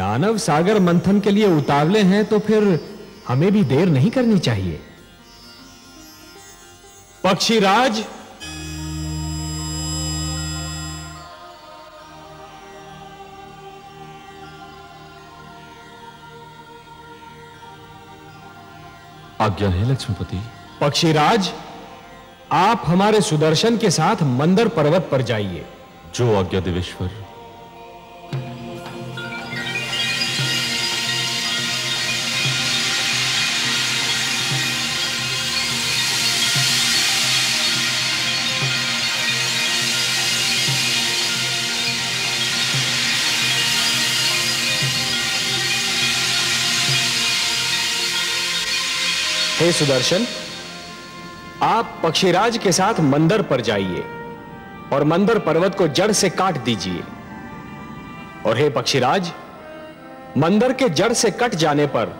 दानव सागर मंथन के लिए उतावले हैं तो फिर हमें भी देर नहीं करनी चाहिए। पक्षीराज! आज्ञा है लक्ष्मीपति। पक्षीराज आप हमारे सुदर्शन के साथ मंदर पर्वत पर जाइए। जो आज्ञा देवेश्वर। सुदर्शन। आप पक्षीराज के साथ मंदर पर जाइए और मंदर पर्वत को जड़ से काट दीजिए। और हे पक्षीराज, मंदर के जड़ से कट जाने पर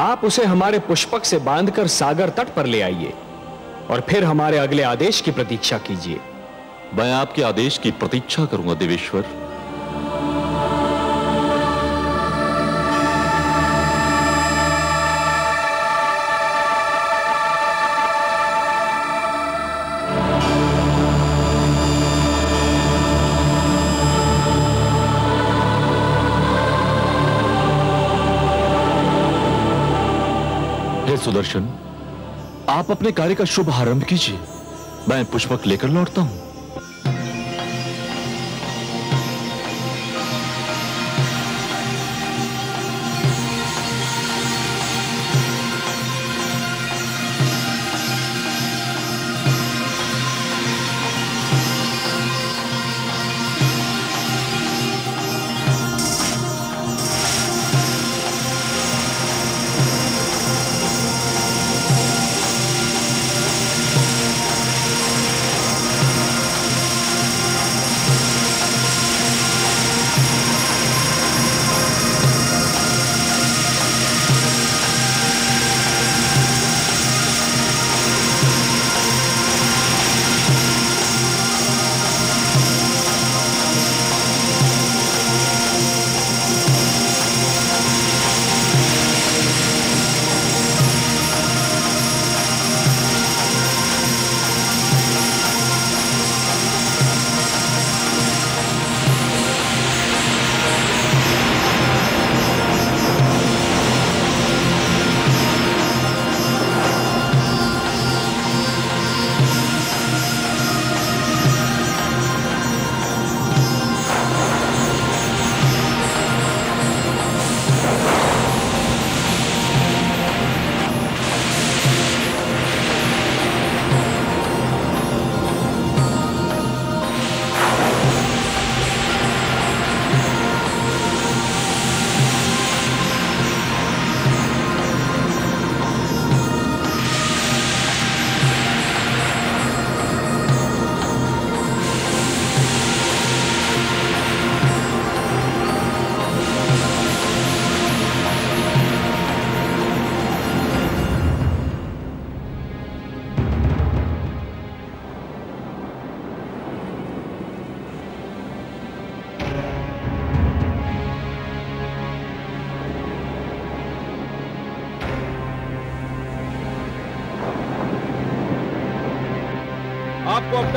आप उसे हमारे पुष्पक से बांधकर सागर तट पर ले आइए और फिर हमारे अगले आदेश की प्रतीक्षा कीजिए। मैं आपके आदेश की प्रतीक्षा करूँगा, देवेश्वर। सुदर्शन आप अपने कार्य का शुभ आरंभ कीजिए। मैं पुष्पक लेकर लौटता हूँ।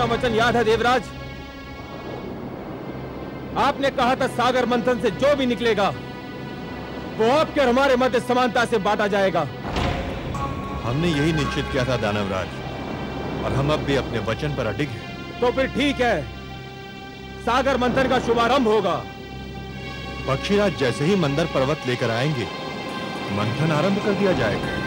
वचन याद है देवराज? आपने कहा था सागर मंथन से जो भी निकलेगा वो आपके और हमारे मध्य समानता से बांटा जाएगा। हमने यही निश्चित किया था दानवराज और हम अब भी अपने वचन पर अडिग हैं। तो फिर ठीक है सागर मंथन का शुभारंभ होगा। पक्षीराज जैसे ही मंदर पर्वत लेकर आएँगे मंथन आरंभ कर दिया जाएगा।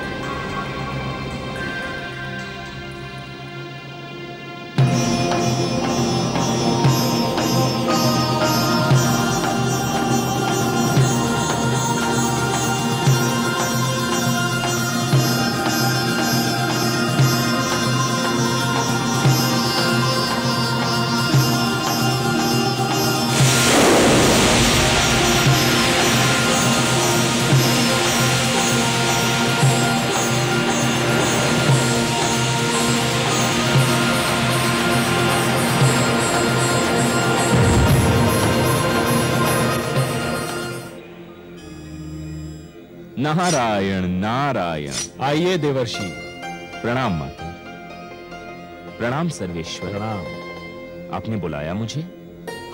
नारायण नारायण। आइए देवर्षि प्रणाम माता। प्रणाम सर्वेश्वर। प्रणाम। आपने बुलाया मुझे?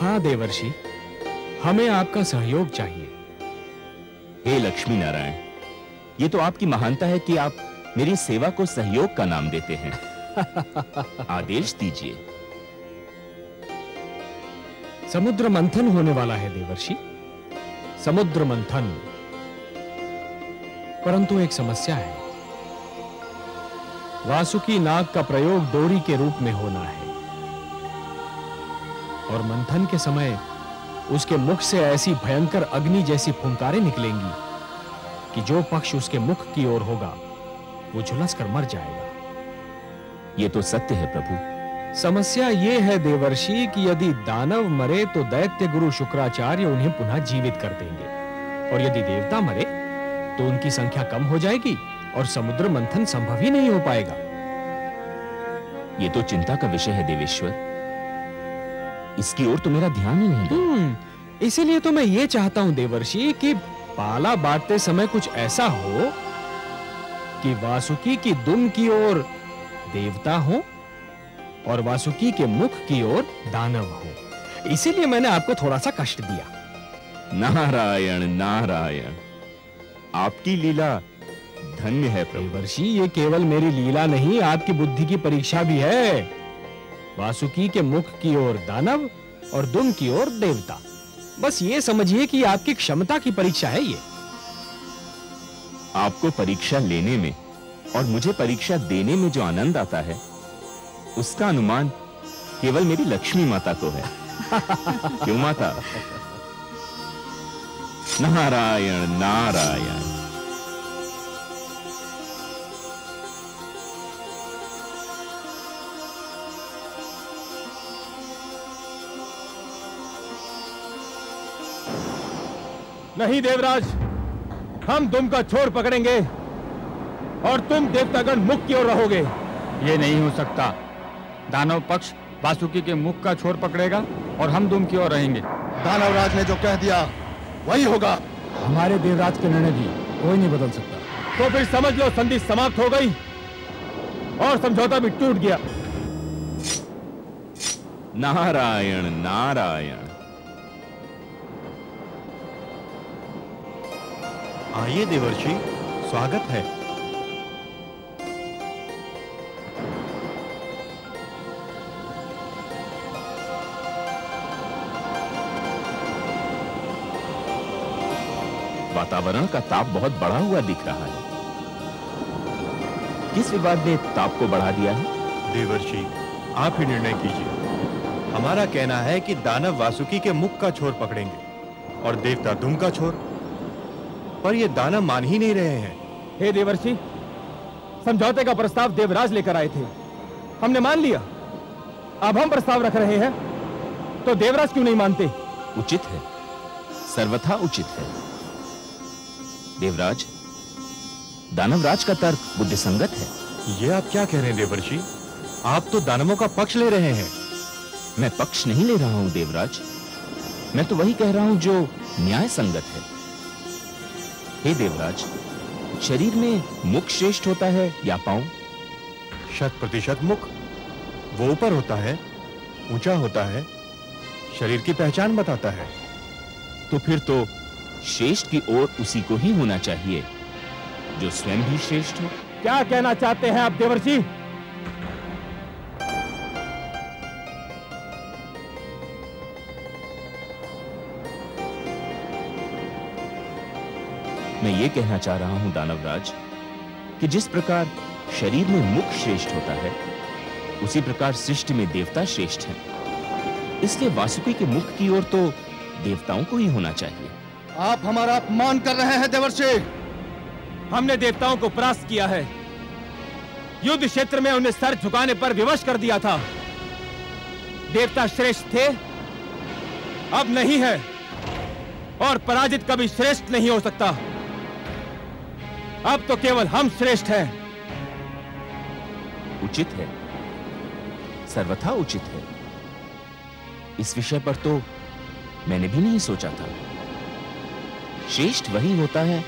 हाँ देवर्षि हमें आपका सहयोग चाहिए। हे लक्ष्मी नारायण ये तो आपकी महानता है कि आप मेरी सेवा को सहयोग का नाम देते हैं। आदेश दीजिए। समुद्र मंथन होने वाला है देवर्षि। समुद्र मंथन। परंतु एक समस्या है। वासुकी नाग का प्रयोग डोरी के रूप में होना है। और मंथन के समय उसके मुख से ऐसी भयंकर अग्नि जैसी फुंकारें निकलेंगी कि जो पक्ष उसके मुख की ओर होगा वो झुलस कर मर जाएगा। ये तो सत्य है प्रभु। समस्या ये है देवर्षि कि यदि दानव मरे तो दैत्य गुरु शुक्राचार्य उन्हें पुनः जीवित कर देंगे। और यदि देवता मरे तो उनकी संख्या कम हो जाएगी और समुद्र मंथन संभव ही नहीं हो पाएगा। ये तो चिंता का विषय है देवेश्वर। इसकी ओर तो मेरा ध्यान ही नहीं हम्म, इसीलिए तो मैं ये चाहता हूँ देवर्षि कि पाला बांटते समय कुछ ऐसा हो कि वासुकी की दुम की ओर देवता हो और वासुकी के मुख की ओर दानव हो। इसीलिए मैंने आपको थोड़ा सा कष्ट दिया। नारायण नारायण। आपकी लीला। धन्य है प्रभु। ये केवल मेरी लीला नहीं आपकी बुद्धि की परीक्षा भी है। वासुकी के मुख की ओर दानव और दुम की ओर देवता। बस ये समझिए कि आपकी क्षमता की परीक्षा है ये। आपको परीक्षा लेने में और मुझे परीक्षा देने में जो आनंद आता है उसका अनुमान केवल मेरी लक्ष्मी माता को है। क्यों माता? नारायण नारायण। नहीं देवराज। हम तुम का छोर पकड़ेंगे और तुम देवतागण मुख की ओर रहोगे। ये नहीं हो सकता। दानव पक्ष वासुकी के मुख का छोर पकड़ेगा और हम दुम की ओर रहेंगे। दानवराज ने जो कह दिया वही होगा। हमारे देवराज के निर्णय भी कोई नहीं बदल सकता। तो फिर समझ लो संधि समाप्त हो गई और समझौता भी टूट गया। नारायण नारायण। आइए देवर्षि स्वागत है। वातावरण का ताप बहुत बढ़ा हुआ दिख रहा है। किस विवाद ने ताप को बढ़ा दिया है? देवर्षि आप ही निर्णय कीजिए। हमारा कहना है कि दानव वासुकी के मुख का छोर पकड़ेंगे और देवता दुम का छोर। पर ये दानव मान ही नहीं रहे हैं। हे देवर्षि समझौते का प्रस्ताव देवराज लेकर आए थे। हमने मान लिया। अब हम प्रस्ताव रख रहे हैं। तो देवराज क्यों नहीं मानते? उचित है। सर्वथा उचित है। देवराज दानवराज का तर्क बुद्धिसंगत है। ये आप क्या कह रहे हैं देवर्षि? आप तो दानवों का पक्ष ले रहे हैं। मैं पक्ष नहीं ले रहा हूँ देवराज। मैं तो वही कह रहा हूँ जो न्याय संगत है। हे देवराज शरीर में मुख श्रेष्ठ होता है या पाँव? शत प्रतिशत मुख। वो ऊपर होता है ऊँचा होता है शरीर की पहचान बताता है। तो फिर तो श्रेष्ठ की ओर उसी को ही होना चाहिए जो स्वयं भी श्रेष्ठ हो। क्या कहना चाहते हैं आप देवर्षि? मैं ये कहना चाह रहा हूँ, दानवराज, कि जिस प्रकार शरीर में मुख श्रेष्ठ होता है, उसी प्रकार सृष्टि में देवता श्रेष्ठ हैं। इसलिए वासुकी के मुख की ओर तो देवताओं को ही होना चाहिए। आप हमारा अपमान कर रहे हैं, देवर्षि। हमने देवताओं को परास्त किया है। युद्ध क्षेत्र में उन्हें सर झुकाने पर विवश कर दिया था। देवता श्रेष्ठ थे, अब नहीं है, और पराजित कभी श्रेष्ठ नहीं हो सकता। अब तो केवल हम श्रेष्ठ हैं। उचित है। सर्वथा उचित है। इस विषय पर तो मैंने भी नहीं सोचा था। श्रेष्ठ वही होता है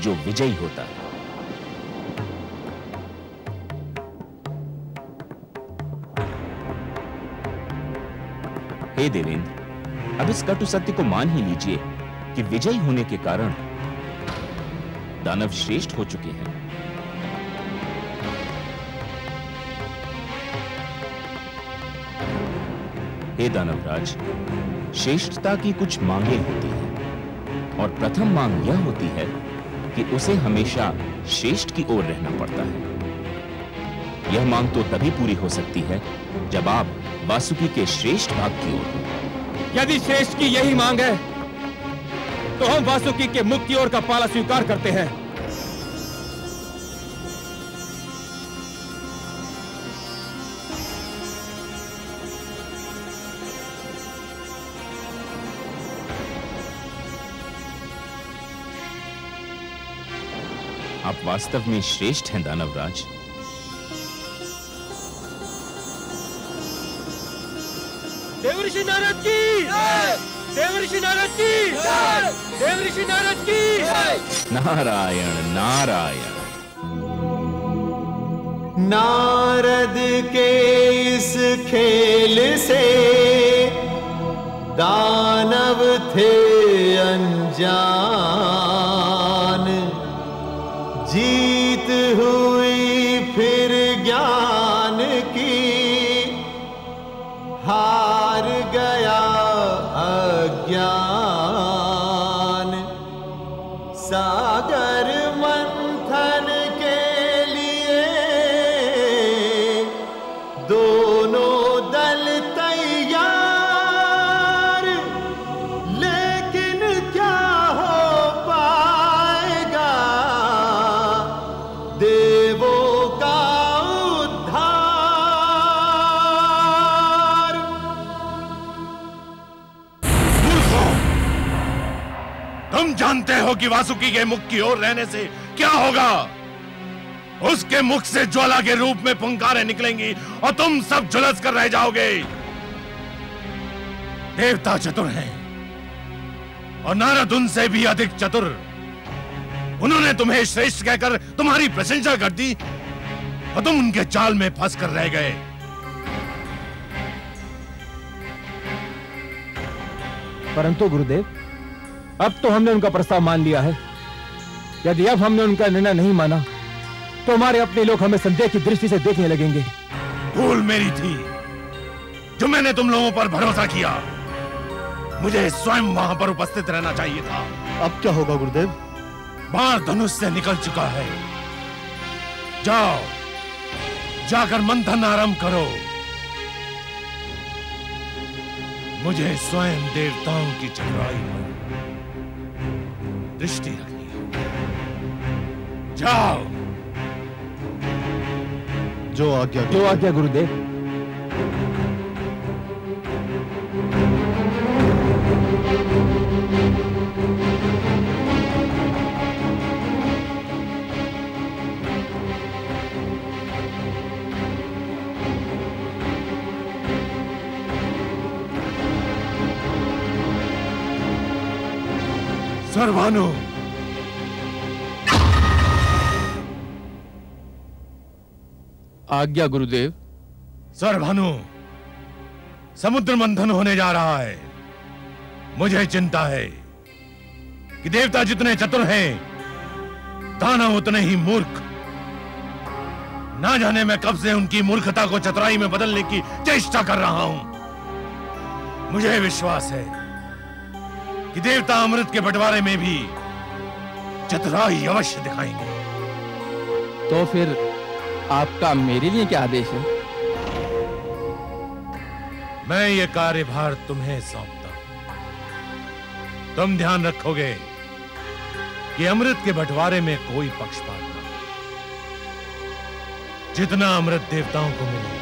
जो विजयी होता है। हे देवेंद्र, अब इस कटु सत्य को मान ही लीजिए कि विजयी होने के कारण दानव श्रेष्ठ हो चुके हैं। हे दानवराज, श्रेष्ठता की कुछ मांगे होती हैं, और प्रथम मांग यह होती है कि उसे हमेशा श्रेष्ठ की ओर रहना पड़ता है। यह मांग तो तभी पूरी हो सकती है जब आप वासुकी के श्रेष्ठ भाग की ओर यदि श्रेष्ठ की यही मांग है तो हम वासुकी के मुक्ति ओर का पाला स्वीकार करते हैं। आप वास्तव में श्रेष्ठ हैं दानवराज। देवऋषि नारद की! देवऋषि नारद की। देवऋषि नारद की। नारायण नारायण। नारद के इस खेल से दानव थे अनजान। जीत जानते हो कि वासुकी के मुख की ओर रहने से क्या होगा? उसके मुख से ज्वाला के रूप में पुंकारें निकलेंगी और तुम सब झुलस कर रह जाओगे। देवता चतुर हैं और नारद उनसे भी अधिक चतुर। उन्होंने तुम्हें श्रेष्ठ कहकर तुम्हारी प्रशंसा कर दी और तुम उनके चाल में फंस कर रह गए। परंतु गुरुदेव अब तो हमने उनका प्रस्ताव मान लिया है। यदि अब हमने उनका निर्णय नहीं माना तो हमारे अपने लोग हमें संदेह की दृष्टि से देखने लगेंगे। भूल मेरी थी जो मैंने तुम लोगों पर भरोसा किया। मुझे स्वयं वहाँ पर उपस्थित रहना चाहिए था। अब क्या होगा गुरुदेव? बाण धनुष से निकल चुका है। जाओ जाकर मंथन आरंभ करो। मुझे स्वयं देवताओं की चतुराई दृष्टि रखनी है। जाओ। जो आज्ञा जो आज्ञा गुरुदेव। सर्वानु। आज्ञा गुरुदेव। सर्वानु समुद्र मंथन होने जा रहा है। मुझे चिंता है कि देवता जितने चतुर हैं दानव उतने ही मूर्ख। ना जाने मैं कब से उनकी मूर्खता को चतुराई में बदलने की चेष्टा कर रहा हूँ। मुझे विश्वास है कि देवता अमृत के बंटवारे में भी चतुराई अवश्य दिखाएँगे। तो फिर आपका मेरे लिए क्या आदेश है? मैं ये कार्यभार तुम्हें सौंपता हूँ। तुम ध्यान रखोगे कि अमृत के बंटवारे में कोई पक्षपात ना हो। जितना अमृत देवताओं को मिले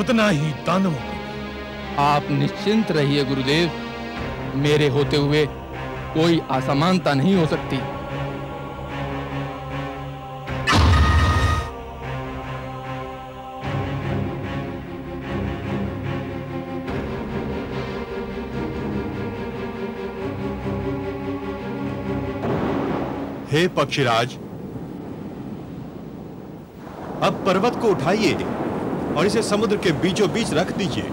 उतना ही दानवों को आप निश्चिंत रहिए गुरुदेव। मेरे होते हुए कोई असमानता नहीं हो सकती। हे पक्षीराज, अब पर्वत को उठाइए और इसे समुद्र के बीचों बीच रख दीजिए।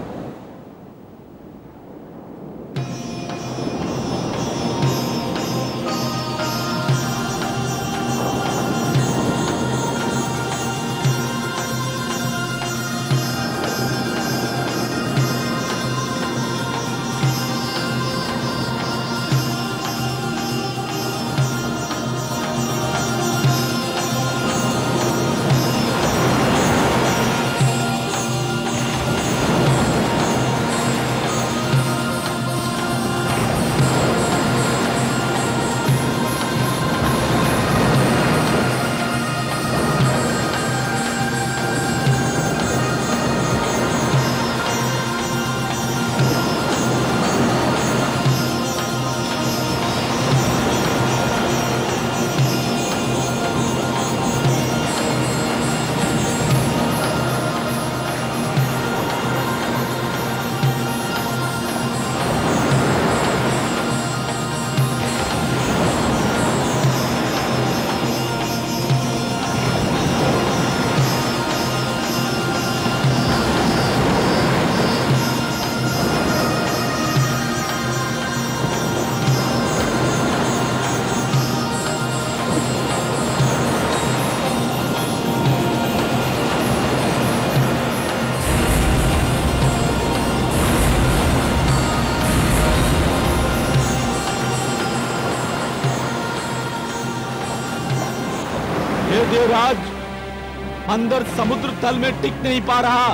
अंदर समुद्र तल में टिक नहीं पा रहा।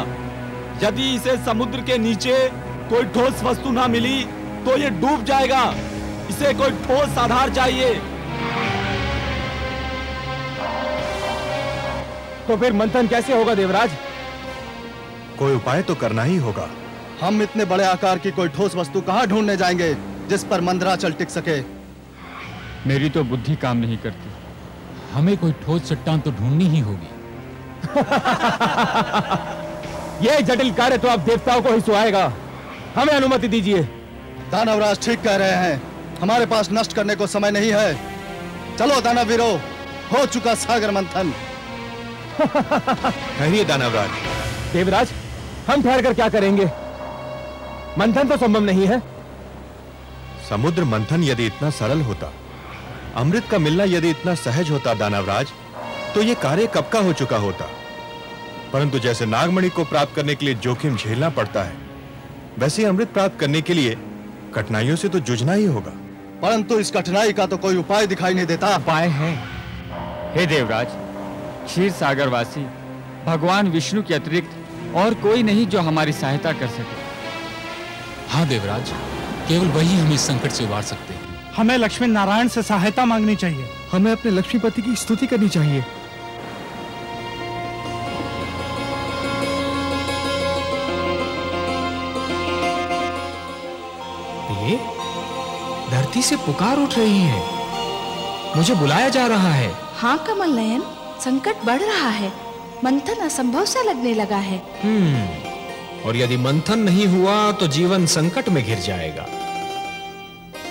यदि इसे समुद्र के नीचे कोई ठोस वस्तु ना मिली तो ये डूब जाएगा। इसे कोई ठोस आधार चाहिए। तो फिर मंथन कैसे होगा देवराज? कोई उपाय तो करना ही होगा। हम इतने बड़े आकार की कोई ठोस वस्तु कहाँ ढूँढने जाएँगे जिस पर मंदराचल टिक सके? मेरी तो बुद्धि काम नहीं करती। हमें कोई ठोस चट्टान तो ढूंढनी ही होगी। ये जटिल कार्य तो आप देवताओं को ही सुहाएगा। हमें अनुमति दीजिए। दानवराज ठीक कह रहे हैं। हमारे पास नष्ट करने को समय नहीं है। चलो दानवीरो हो चुका सागर मंथन। ठहरिए दानवराज। देवराज हम ठहर कर क्या करेंगे? मंथन तो संभव नहीं है। समुद्र मंथन यदि इतना सरल होता अमृत का मिलना यदि इतना सहज होता दानवराज तो यह कार्य कब का हो चुका होता? परंतु जैसे नागमणि को प्राप्त करने के लिए जोखिम झेलना पड़ता है वैसे अमृत प्राप्त करने के लिए कठिनाइयों से तो जूझना ही होगा। परंतु इस कठिनाई का तो कोई उपाय दिखाई नहीं देता। उपाय है। हे देवराज क्षीर सागर वासी भगवान विष्णु के अतिरिक्त और कोई नहीं जो हमारी सहायता कर सके। हाँ देवराज केवल वही हम इस संकट से उबार सकते हैं। हमें लक्ष्मी नारायण से सहायता मांगनी चाहिए। हमें अपने लक्ष्मीपति की स्तुति करनी चाहिए। धरती से पुकार उठ रही है। मुझे बुलाया जा रहा है। हाँ कमल नयन संकट बढ़ रहा है। मंथन असंभव सा लगने लगा है। हम्म और यदि मंथन नहीं हुआ तो जीवन संकट में घिर जाएगा।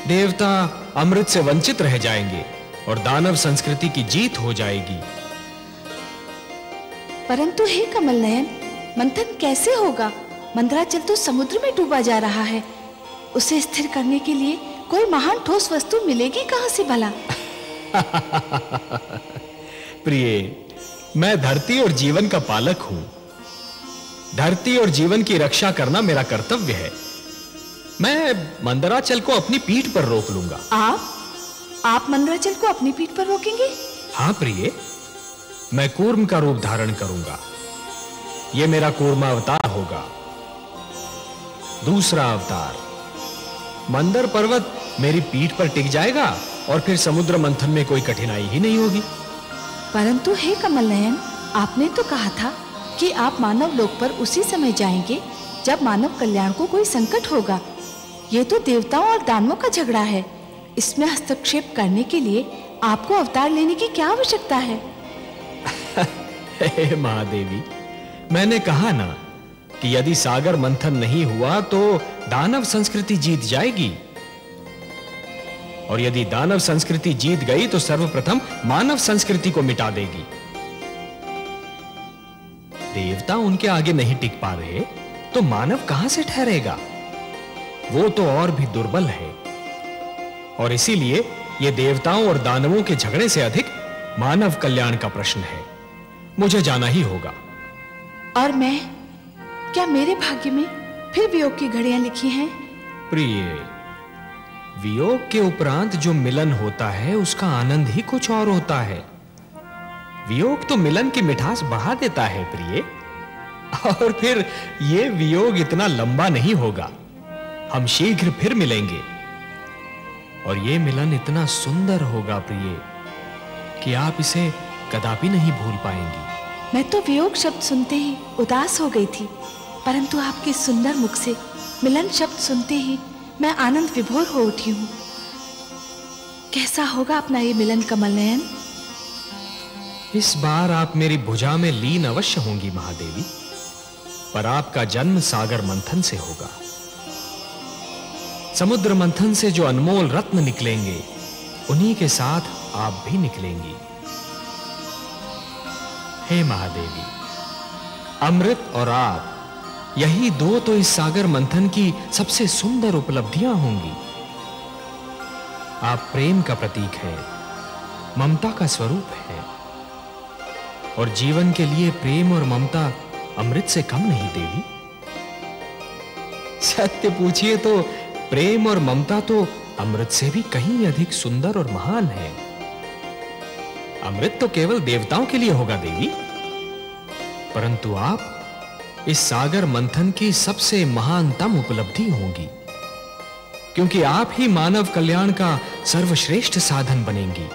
देवता अमृत से वंचित रह जाएँगे और दानव संस्कृति की जीत हो जाएगी। परंतु हे कमल नयन मंथन कैसे होगा? मंदराचल तो समुद्र में डूबा जा रहा है। उसे स्थिर करने के लिए कोई महान ठोस वस्तु मिलेगी कहाँ से भला? प्रिय मैं धरती और जीवन का पालक हूँ। धरती और जीवन की रक्षा करना मेरा कर्तव्य है। मैं मंदराचल को अपनी पीठ पर रोक लूँगा। आप? आप मंदराचल को अपनी पीठ पर रोकेंगे? हाँ प्रिय मैं कूर्म का रूप धारण करूँगा। यह मेरा कूर्मा अवतार होगा। दूसरा अवतार मंदर पर्वत मेरी पीठ पर टिक जाएगा और फिर समुद्र मंथन में कोई कठिनाई ही नहीं होगी। परंतु हे कमल नयन आपने तो कहा था कि आप मानव लोक पर उसी समय जाएँगे जब मानव कल्याण को कोई संकट होगा। ये तो देवताओं और दानवों का झगड़ा है। इसमें हस्तक्षेप करने के लिए आपको अवतार लेने की क्या आवश्यकता है? हे महादेवी मैंने कहा ना कि यदि सागर मंथन नहीं हुआ तो दानव संस्कृति जीत जाएगी। और यदि दानव संस्कृति जीत गई तो सर्वप्रथम मानव संस्कृति को मिटा देगी। देवता उनके आगे नहीं टिक पा रहे तो मानव कहाँ से ठहरेगा? वो तो और भी दुर्बल है। और इसीलिए ये देवताओं और दानवों के झगड़े से अधिक मानव कल्याण का प्रश्न है। मुझे जाना ही होगा। और मैं? क्या मेरे भाग्य में फिर वियोग की घड़ियाँ लिखी हैं? प्रिय वियोग के उपरांत जो मिलन होता है, उसका आनंद ही कुछ और होता है। वियोग तो मिलन की मिठास बढ़ा देता है, प्रिय। और फिर ये वियोग इतना लंबा नहीं होगा। हम शीघ्र फिर मिलेंगे। और ये मिलन इतना सुंदर होगा, प्रिय, कि आप इसे कदापि नहीं भूल पाएँगी। मैं तो वियोग शब्द सुनते ही उदास हो गई थी, परंतु आपके सुंदर मुख से मिलन शब्द सुनते ही मैं आनंद विभोर हो उठी हूँ। कैसा होगा अपना ये मिलन कमल नयन? इस बार आप मेरी भुजा में लीन अवश्य होंगी, महादेवी। पर आपका जन्म सागर मंथन से होगा। समुद्र मंथन से जो अनमोल रत्न निकलेंगे, उन्हीं के साथ आप भी निकलेंगी। हे महादेवी, अमृत और आप यही दो तो इस सागर मंथन की सबसे सुंदर उपलब्धियाँ होंगी। आप प्रेम का प्रतीक है, ममता का स्वरूप है, और जीवन के लिए प्रेम और ममता अमृत से कम नहीं देवी। सत्य पूछिए तो प्रेम और ममता तो अमृत से भी कहीं अधिक सुंदर और महान है। अमृत तो केवल देवताओं के लिए होगा देवी, परंतु आप इस सागर मंथन की सबसे महानतम उपलब्धि होगी। क्योंकि आप ही मानव कल्याण का सर्वश्रेष्ठ साधन बनेंगी।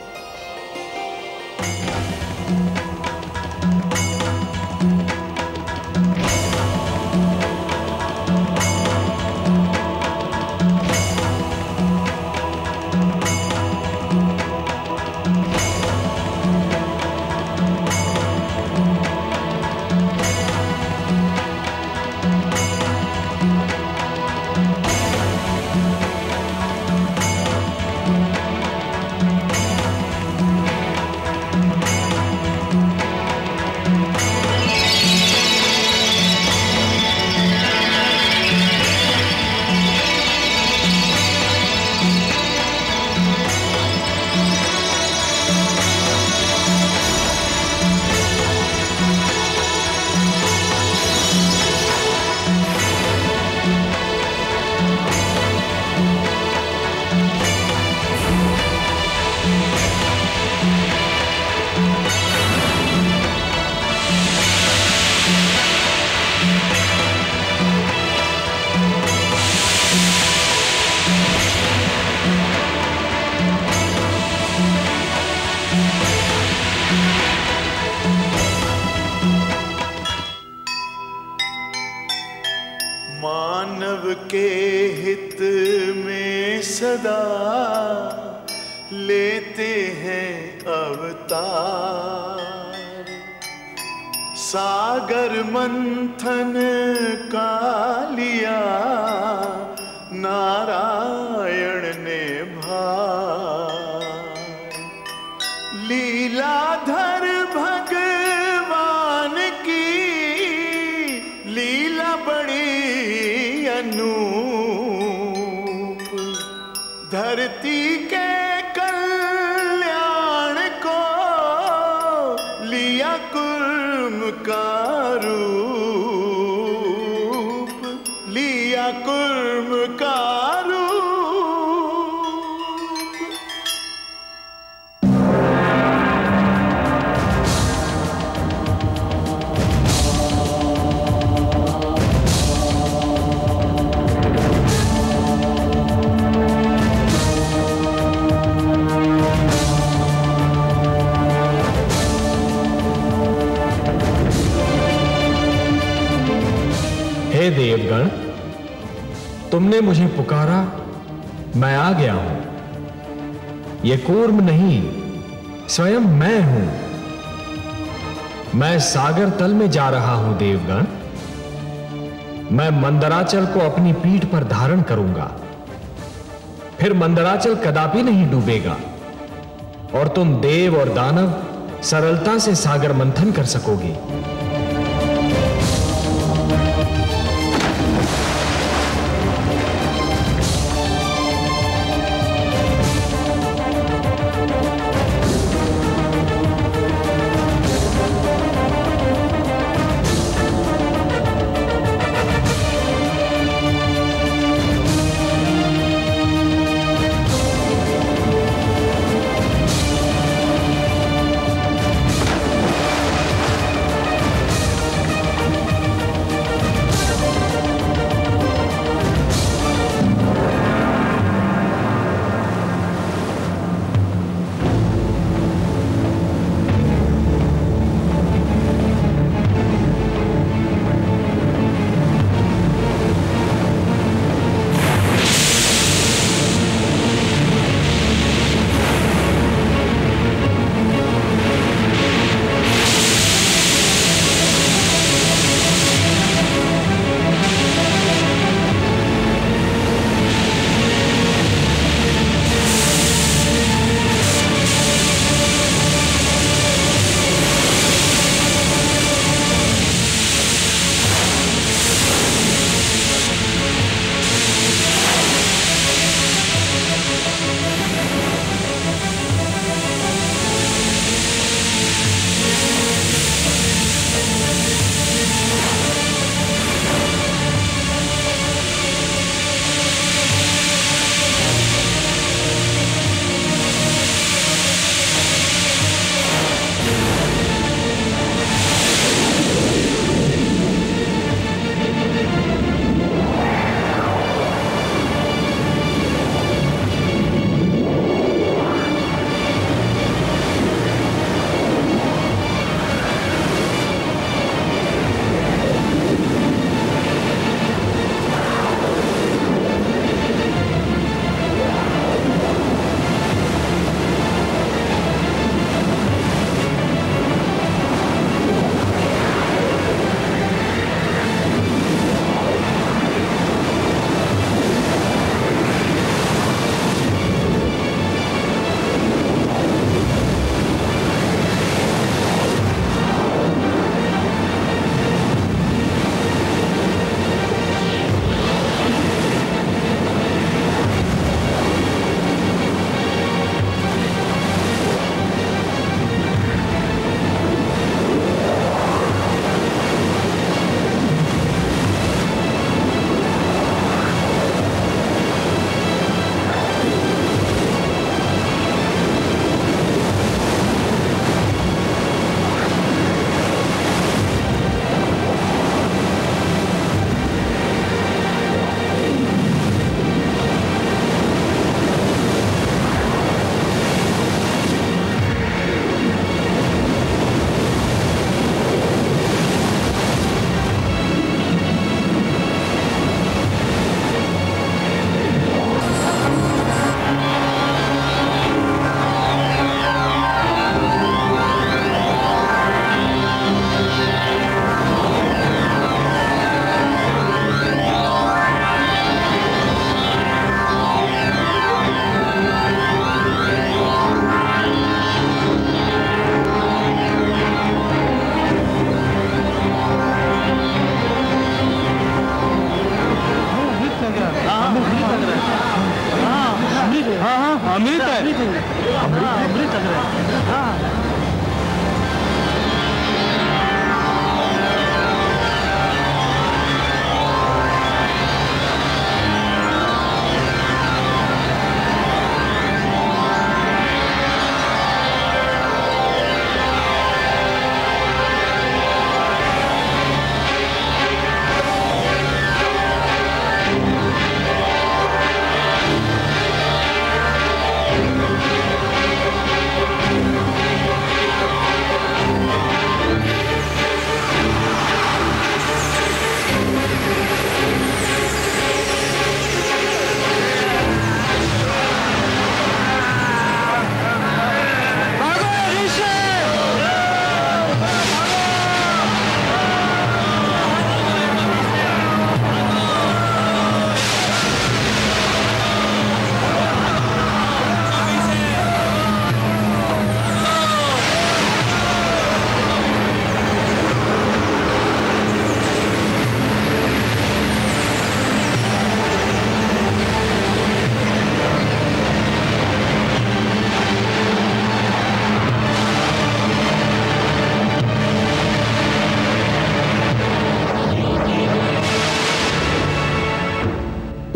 कूर्म नहीं, स्वयं मैं हूँ। मैं सागर तल में जा रहा हूँ, देवगण। मैं मंदराचल को अपनी पीठ पर धारण करूँगा। फिर मंदराचल कदापि नहीं डूबेगा। और तुम देव और दानव सरलता से सागर मंथन कर सकोगे।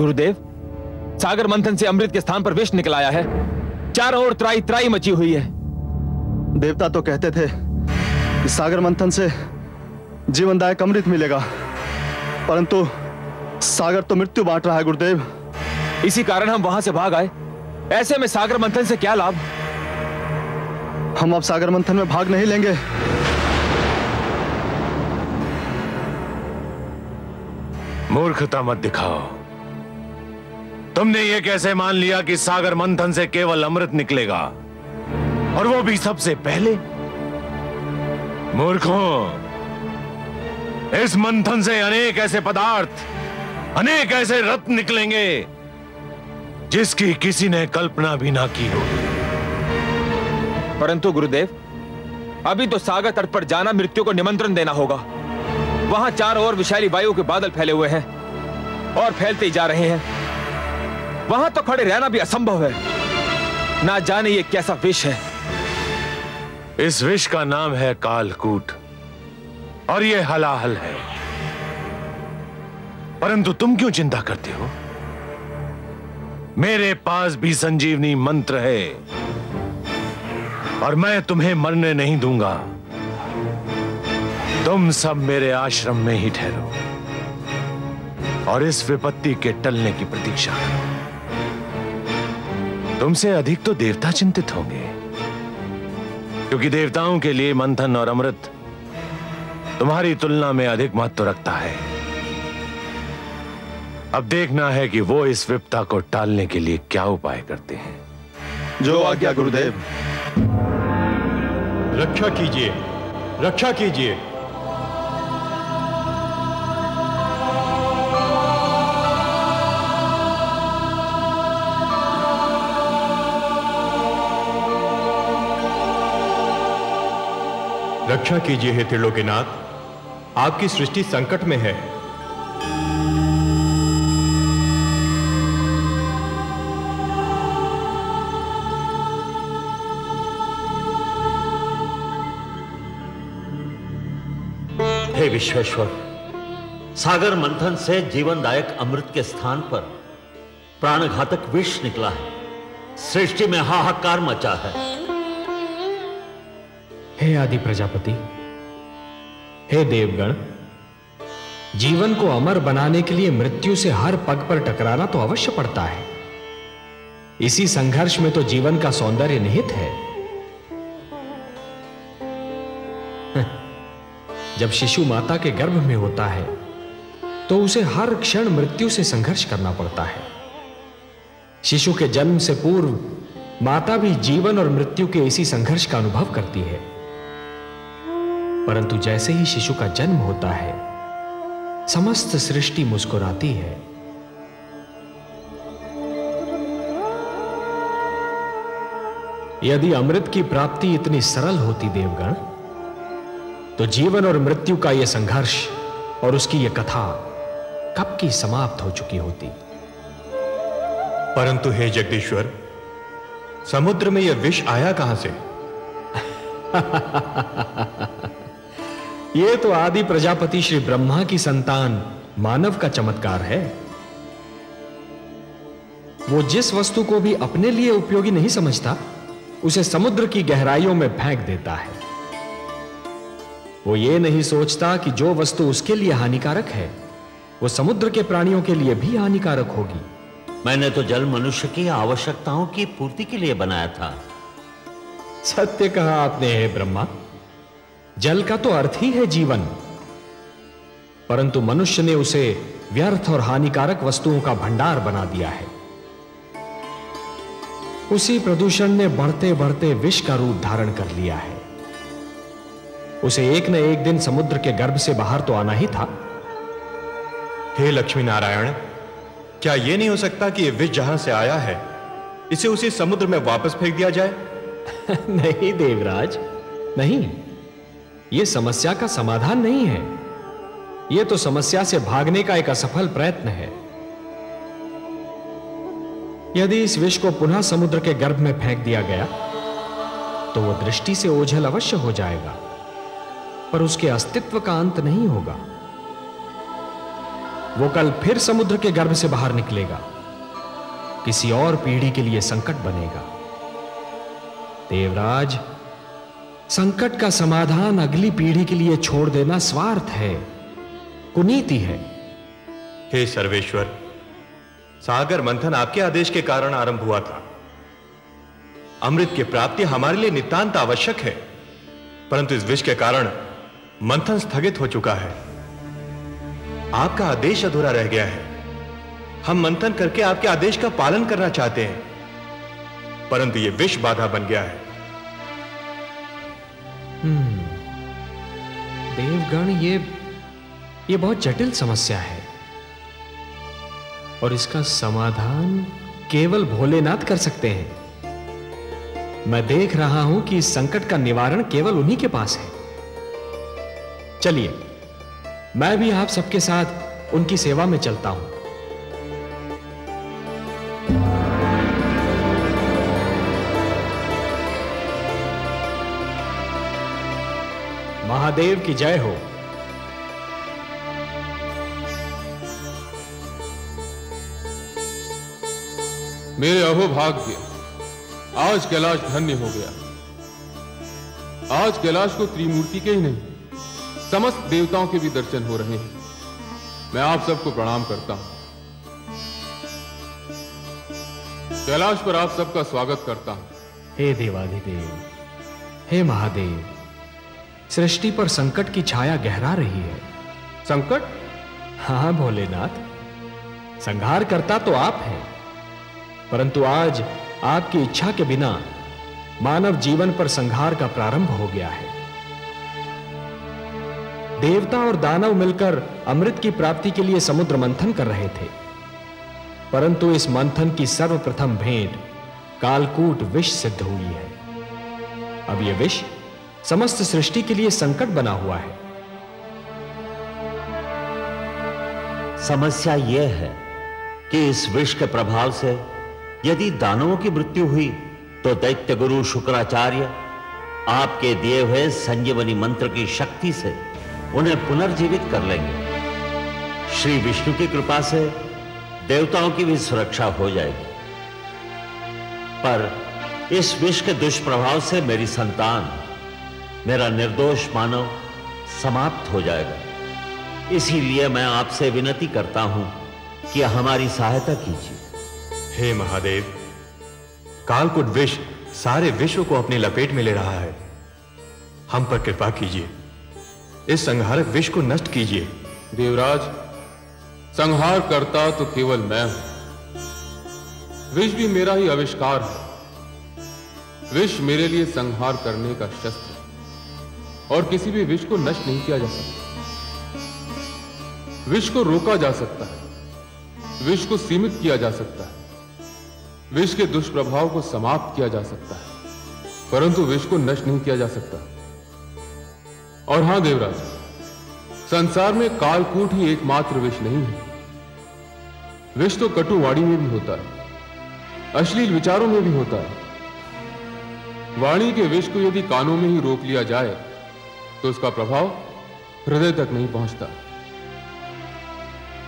गुरुदेव सागर मंथन से अमृत के स्थान पर विष निकल आया है। चारों ओर त्राई त्राई मची हुई है। देवता तो कहते थे कि सागर मंथन से जीवनदायक अमृत मिलेगा परंतु सागर तो मृत्यु बांट रहा है गुरुदेव। इसी कारण हम वहाँ से भाग आए। ऐसे में सागर मंथन से क्या लाभ? हम अब सागर मंथन में भाग नहीं लेंगे। मूर्खता मत दिखाओ। तुमने ये कैसे मान लिया कि सागर मंथन से केवल अमृत निकलेगा? और वो भी सबसे पहले? मूर्खों, इस मंथन से अनेक ऐसे पदार्थ, अनेक ऐसे रत्न निकलेंगे, जिसकी किसी ने कल्पना भी ना की होगी परंतु गुरुदेव, अभी तो सागर तट पर जाना मृत्यु को निमंत्रण देना होगा। वहाँ चार और विशाली वायु के बादल फैले हुए हैं, और फैलते ही जा रहे हैं। वहाँ तो खड़े रहना भी असंभव है। ना जाने ये कैसा विष है। इस विष का नाम है कालकूट, और ये हलाहल है। परंतु तुम क्यों चिंता करते हो? मेरे पास भी संजीवनी मंत्र है, और मैं तुम्हें मरने नहीं दूँगा। तुम सब मेरे आश्रम में ही ठहरो, और इस विपत्ति के टलने की प्रतीक्षा करो। तुमसे अधिक तो देवता चिंतित होंगे। क्योंकि देवताओं के लिए मंथन और अमृत तुम्हारी तुलना में अधिक महत्व रखता है। अब देखना है कि वो इस विपता को टालने के लिए क्या उपाय करते हैं। जो आज्ञा गुरुदेव। रक्षा कीजिए। रक्षा कीजिए। रक्षा कीजिए हे त्रिलोकीनाथ, आपकी सृष्टि संकट में है। हे विश्वेश्वर, सागर मंथन से जीवनदायक अमृत के स्थान पर प्राणघातक विष निकला है। सृष्टि में हाहाकार मचा है। हे आदि प्रजापति, हे देवगण, जीवन को अमर बनाने के लिए मृत्यु से हर पग पर टकराना तो अवश्य पड़ता है। इसी संघर्ष में तो जीवन का सौंदर्य निहित है। जब शिशु माता के गर्भ में होता है तो उसे हर क्षण मृत्यु से संघर्ष करना पड़ता है। शिशु के जन्म से पूर्व माता भी जीवन और मृत्यु के इसी संघर्ष का अनुभव करती है। परंतु जैसे ही शिशु का जन्म होता है समस्त सृष्टि मुस्कुराती है। यदि अमृत की प्राप्ति इतनी सरल होती देवगण तो जीवन और मृत्यु का यह संघर्ष और उसकी यह कथा कब की समाप्त हो चुकी होती? परंतु हे जगदीश्वर समुद्र में यह विष आया कहाँ से? यह तो आदि प्रजापति श्री ब्रह्मा की संतान मानव का चमत्कार है। वो जिस वस्तु को भी अपने लिए उपयोगी नहीं समझता उसे समुद्र की गहराइयों में फेंक देता है। वो ये नहीं सोचता कि जो वस्तु उसके लिए हानिकारक है वो समुद्र के प्राणियों के लिए भी हानिकारक होगी। मैंने तो जल मनुष्य की आवश्यकताओं की पूर्ति के लिए बनाया था। सत्य कहा आपने हे ब्रह्मा। जल का तो अर्थ ही है जीवन। परंतु मनुष्य ने उसे व्यर्थ और हानिकारक वस्तुओं का भंडार बना दिया है। उसी प्रदूषण ने बढ़ते बढ़ते विष का रूप धारण कर लिया है। उसे एक न एक दिन समुद्र के गर्भ से बाहर तो आना ही था। हे लक्ष्मी नारायण क्या यह नहीं हो सकता कि यह विष जहाँ से आया है, इसे उसी समुद्र में वापस फेंक दिया जाए? नहीं, देवराज, नहीं। यह समस्या का समाधान नहीं है। यह तो समस्या से भागने का एक असफल प्रयत्न है। यदि इस विष को पुनः समुद्र के गर्भ में फेंक दिया गया तो वह दृष्टि से ओझल अवश्य हो जाएगा, पर उसके अस्तित्व का अंत नहीं होगा। वो कल फिर समुद्र के गर्भ से बाहर निकलेगा। किसी और पीढ़ी के लिए संकट बनेगा। देवराज संकट का समाधान अगली पीढ़ी के लिए छोड़ देना स्वार्थ है, कुनीति है। हे सर्वेश्वर, सागर मंथन आपके आदेश के कारण आरंभ हुआ था। अमृत की प्राप्ति हमारे लिए नितांत आवश्यक है, परंतु इस विष के कारण मंथन स्थगित हो चुका है। आपका आदेश अधूरा रह गया है। हम मंथन करके आपके आदेश का पालन करना चाहते हैं, परंतु यह विष बाधा बन गया है। देवगण, ये ये बहुत जटिल समस्या है। और इसका समाधान केवल भोलेनाथ कर सकते हैं। मैं देख रहा हूँ कि इस संकट का निवारण केवल उन्हीं के पास है। चलिए, मैं भी आप सबके साथ उनकी सेवा में चलता हूँ। महादेव की जय हो। मेरे अहोभाग्य आज कैलाश धन्य हो गया। आज कैलाश को त्रिमूर्ति के ही नहीं समस्त देवताओं के भी दर्शन हो रहे हैं। मैं आप सबको प्रणाम करता हूँ। कैलाश पर आप सबका स्वागत करता हूँ। हे देवाधिदेव हे महादेव सृष्टि पर संकट की छाया गहरा रही है। संकट? हाँ भोलेनाथ। संहार करता तो आप हैं। परंतु आज आपकी इच्छा के बिना मानव जीवन पर संहार का प्रारंभ हो गया है। देवता और दानव मिलकर अमृत की प्राप्ति के लिए समुद्र मंथन कर रहे थे। परंतु इस मंथन की सर्वप्रथम भेंट कालकूट विष सिद्ध हुई है। अब यह विष समस्त सृष्टि के लिए संकट बना हुआ है। समस्या यह है कि इस विष के प्रभाव से यदि दानवों की मृत्यु हुई तो दैत्य गुरु शुक्राचार्य आपके दिए हुए संजीवनी मंत्र की शक्ति से उन्हें पुनर्जीवित कर लेंगे। श्री विष्णु की कृपा से देवताओं की भी सुरक्षा हो जाएगी। पर इस विष के दुष्प्रभाव से मेरी संतान मेरा निर्दोष मानव समाप्त हो जाएगा। इसीलिए मैं आपसे विनती करता हूँ कि हमारी सहायता कीजिए। हे महादेव कालकुट विष सारे विश्व को अपनी लपेट में ले रहा है। हम पर कृपा कीजिए। इस संहारक विष को नष्ट कीजिए। देवराज संहार करता तो केवल मैं हूँ। विष भी मेरा ही आविष्कार है। विष मेरे लिए संहार करने का शस्त्र और किसी भी विष को नष्ट नहीं किया जा सकता। विष को रोका जा सकता है। विष को सीमित किया जा सकता है। विष के दुष्प्रभाव को समाप्त किया जा सकता है। परंतु विष को नष्ट नहीं किया जा सकता। और हाँ, देवराज, संसार में कालकूट ही एकमात्र विष नहीं है। विष तो कटुवाणी में भी होता है। अश्लील विचारों में भी होता है। वाणी के विष को यदि कानों में ही रोक लिया जाए तो उसका प्रभाव हृदय तक नहीं पहुँचता।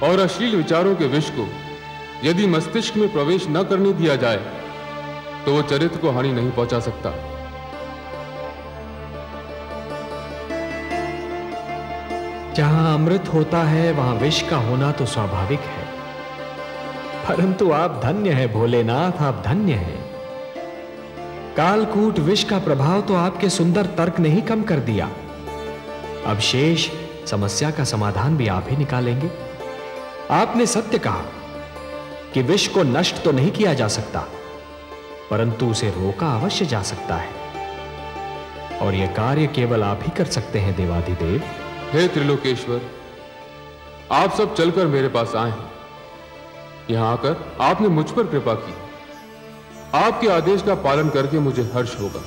और अश्लील विचारों के विष को यदि मस्तिष्क में प्रवेश न करने दिया जाए तो वो चरित्र को हानि नहीं पहुँचा सकता। जहाँ अमृत होता है, वहाँ विष का होना तो स्वाभाविक है। परंतु आप धन्य है, भोलेनाथ, आप धन्य है। कालकूट विष का प्रभाव तो आपके सुंदर तर्क ने ही कम कर दिया। अब शेष समस्या का समाधान भी आप ही निकालेंगे। आपने सत्य कहा कि विष को नष्ट तो नहीं किया जा सकता, परंतु उसे रोका अवश्य जा सकता है। और यह कार्य केवल आप ही कर सकते हैं देवाधिदेव हे त्रिलोकेश्वर, आप सब चलकर मेरे पास आए हैं। यहाँ आकर आपने मुझ पर कृपा की। आपके आदेश का पालन करके मुझे हर्ष होगा।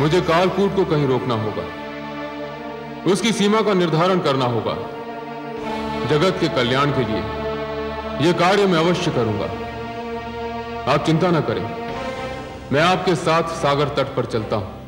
मुझे कालकूट को कहीं रोकना होगा। उसकी सीमा का निर्धारण करना होगा। जगत के कल्याण के लिए यह कार्य मैं अवश्य करूँगा। आप चिंता ना करें। मैं आपके साथ सागर तट पर चलता हूँ।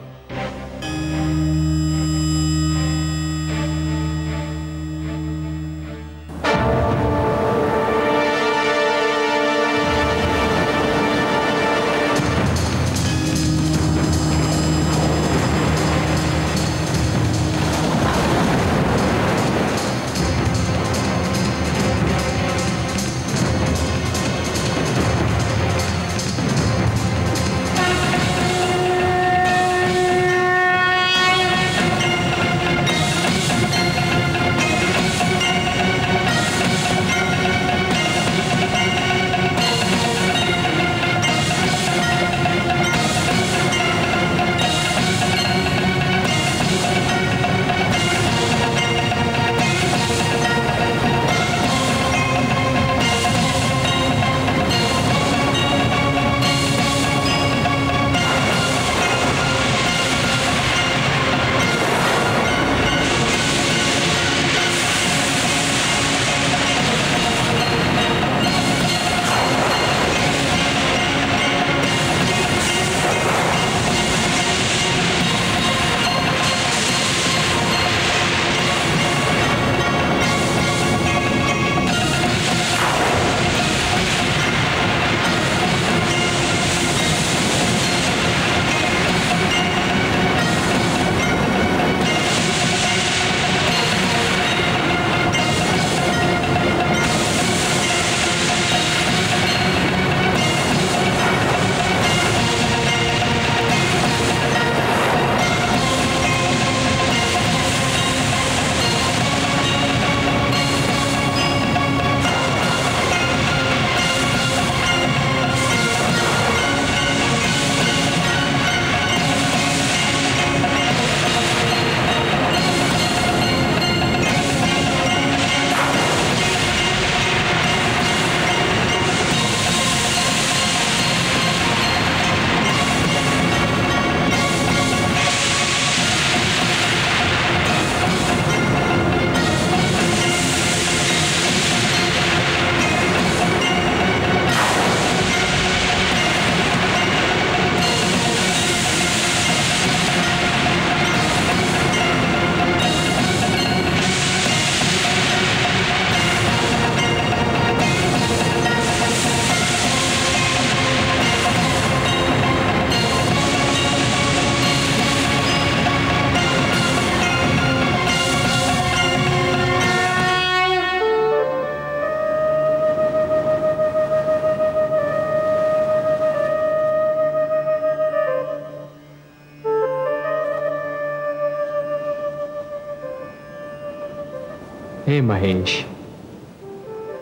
हे महेश,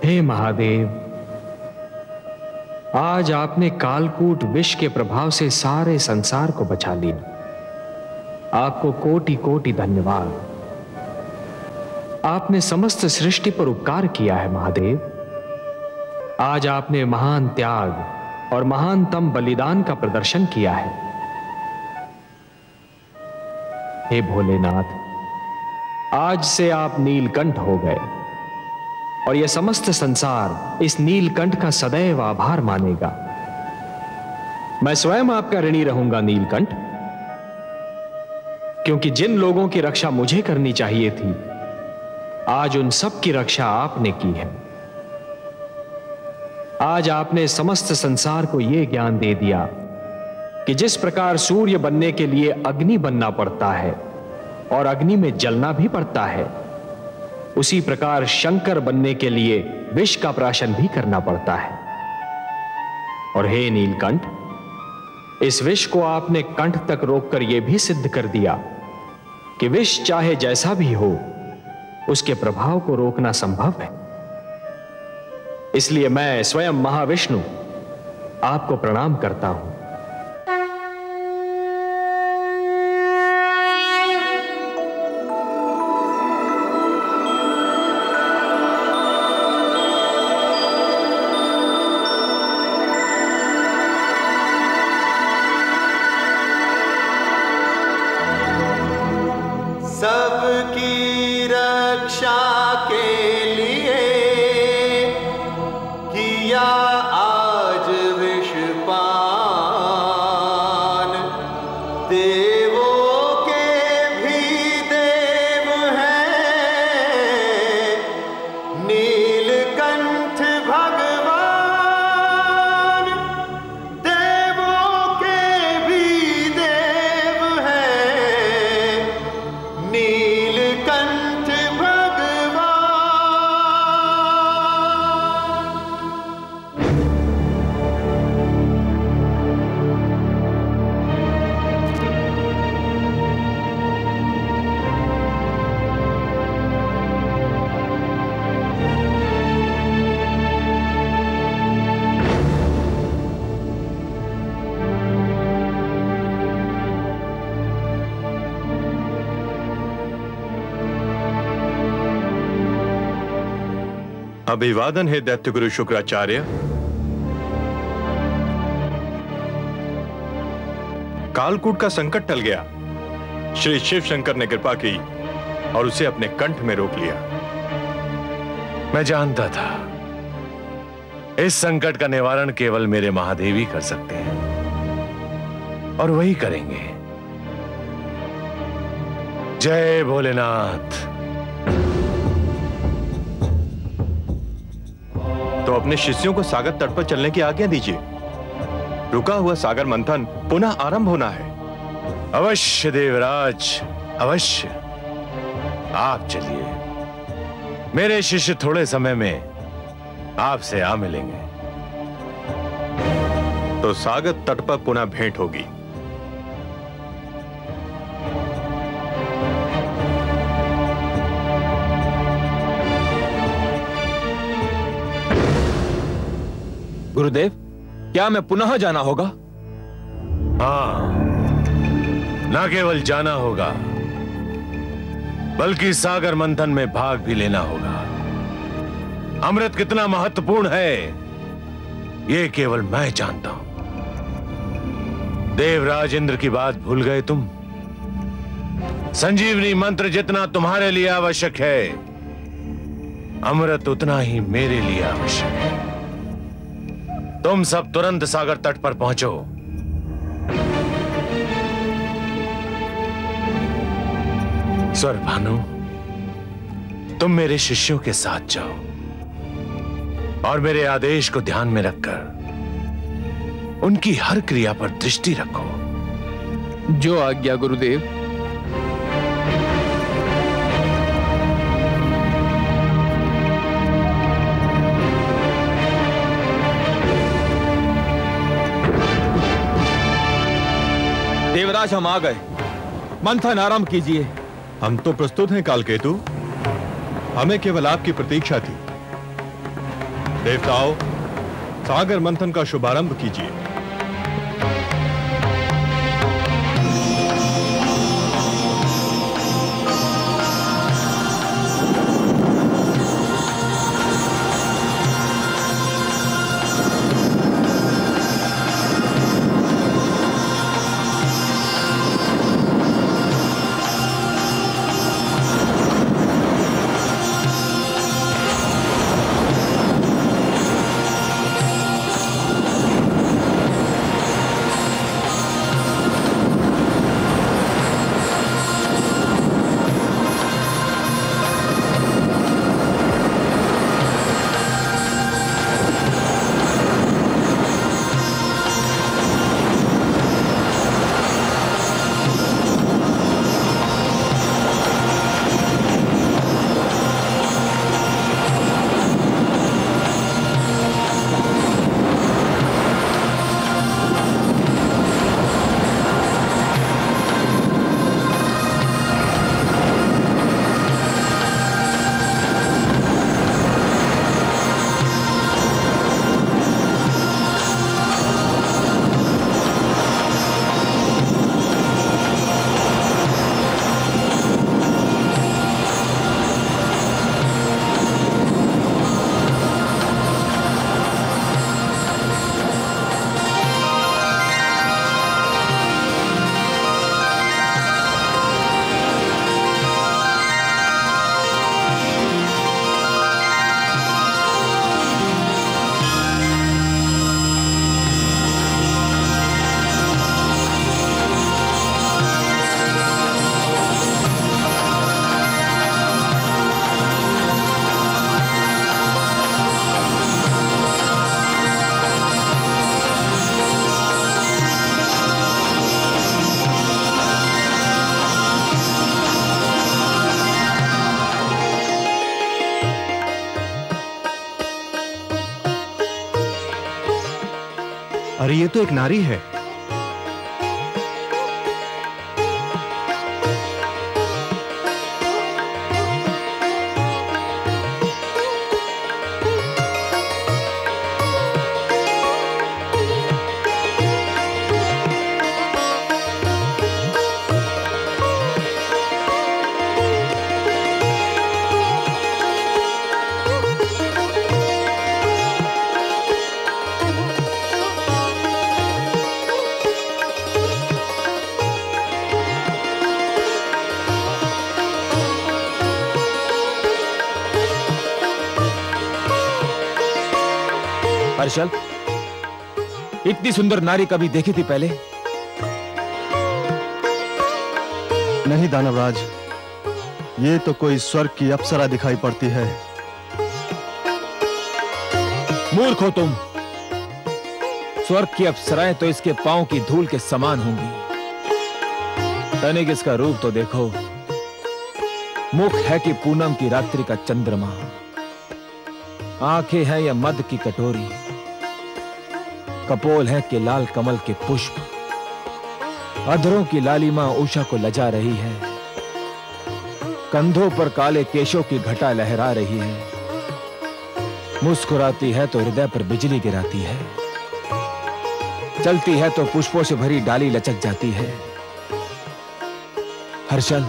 हे महादेव, आज आपने कालकूट विष के प्रभाव से सारे संसार को बचा लिया आपको कोटि कोटि धन्यवाद। आपने समस्त सृष्टि पर उपकार किया है, महादेव। आज आपने महान त्याग और महानतम बलिदान का प्रदर्शन किया है। हे भोलेनाथ आज से आप नीलकंठ हो गए। और यह समस्त संसार इस नीलकंठ का सदैव आभार मानेगा। मैं स्वयं आपका ऋणी रहूँगा नीलकंठ, क्योंकि जिन लोगों की रक्षा मुझे करनी चाहिए थी, आज उन सब की रक्षा आपने की है। आज आपने समस्त संसार को यह ज्ञान दे दिया कि जिस प्रकार सूर्य बनने के लिए अग्नि बनना पड़ता है और अग्नि में जलना भी पड़ता है। उसी प्रकार शंकर बनने के लिए विष का प्राशन भी करना पड़ता है। और हे नीलकंठ, इस विष को आपने कंठ तक रोककर यह भी सिद्ध कर दिया कि विष चाहे जैसा भी हो, उसके प्रभाव को रोकना संभव है। इसलिए मैं स्वयं महाविष्णु आपको प्रणाम करता हूँ। अभिवादन है दैत्य गुरु शुक्राचार्य। कालकूट का संकट टल गया। श्री शिव शंकर ने कृपा की और उसे अपने कंठ में रोक लिया। मैं जानता था, इस संकट का निवारण केवल मेरे महादेव ही कर सकते हैं और वही करेंगे। जय भोलेनाथ। अपने शिष्यों को सागर तट पर चलने की आज्ञा दीजिए। रुका हुआ सागर मंथन पुनः आरंभ होना है। अवश्य देवराज अवश्य। आप चलिए। मेरे शिष्य थोड़े समय में आपसे आ मिलेंगे। तो सागर तट पर पुनः भेंट होगी। गुरुदेव, क्या मैं पुनः जाना होगा? हाँ न केवल जाना होगा, बल्कि सागर मंथन में भाग भी लेना होगा। अमृत कितना महत्वपूर्ण है, ये केवल मैं जानता हूँ। देवराज इंद्र की बात भूल गए तुम? संजीवनी मंत्र जितना तुम्हारे लिए आवश्यक है, अमृत उतना ही मेरे लिए आवश्यक है। तुम सब तुरंत सागर तट पर पहुंचो। स्वर भानु, तुम मेरे शिष्यों के साथ जाओ और मेरे आदेश को ध्यान में रखकर उनकी हर क्रिया पर दृष्टि रखो। जो आज्ञा, गुरुदेव। देवराज हम आ गए। मंथन आरंभ कीजिए। हम तो प्रस्तुत हैं, कालकेतु। हमें केवल आपकी प्रतीक्षा थी। देवताओं, सागर मंथन का शुभारंभ कीजिए। ये तो एक नारी है। हर्षल इतनी सुंदर नारी कभी देखी थी पहले? नहीं दानवराज ये तो कोई स्वर्ग की अप्सरा दिखाई पड़ती है। मूर्ख हो तुम। स्वर्ग की अप्सराएँ तो इसके पाँव की धूल के समान होंगी। तनिक इसका रूप तो देखो। मुख है कि पूनम की रात्रि का चंद्रमा। आँखें हैं या मद की कटोरी। कपोल है कि लाल कमल के पुष्प। अधरों की लालिमा उषा को लजा रही है। कंधों पर काले केशों की घटा लहरा रही है। मुस्कुराती है तो हृदय पर बिजली गिराती है। चलती है तो पुष्पों से भरी डाली लचक जाती है। हर्षल,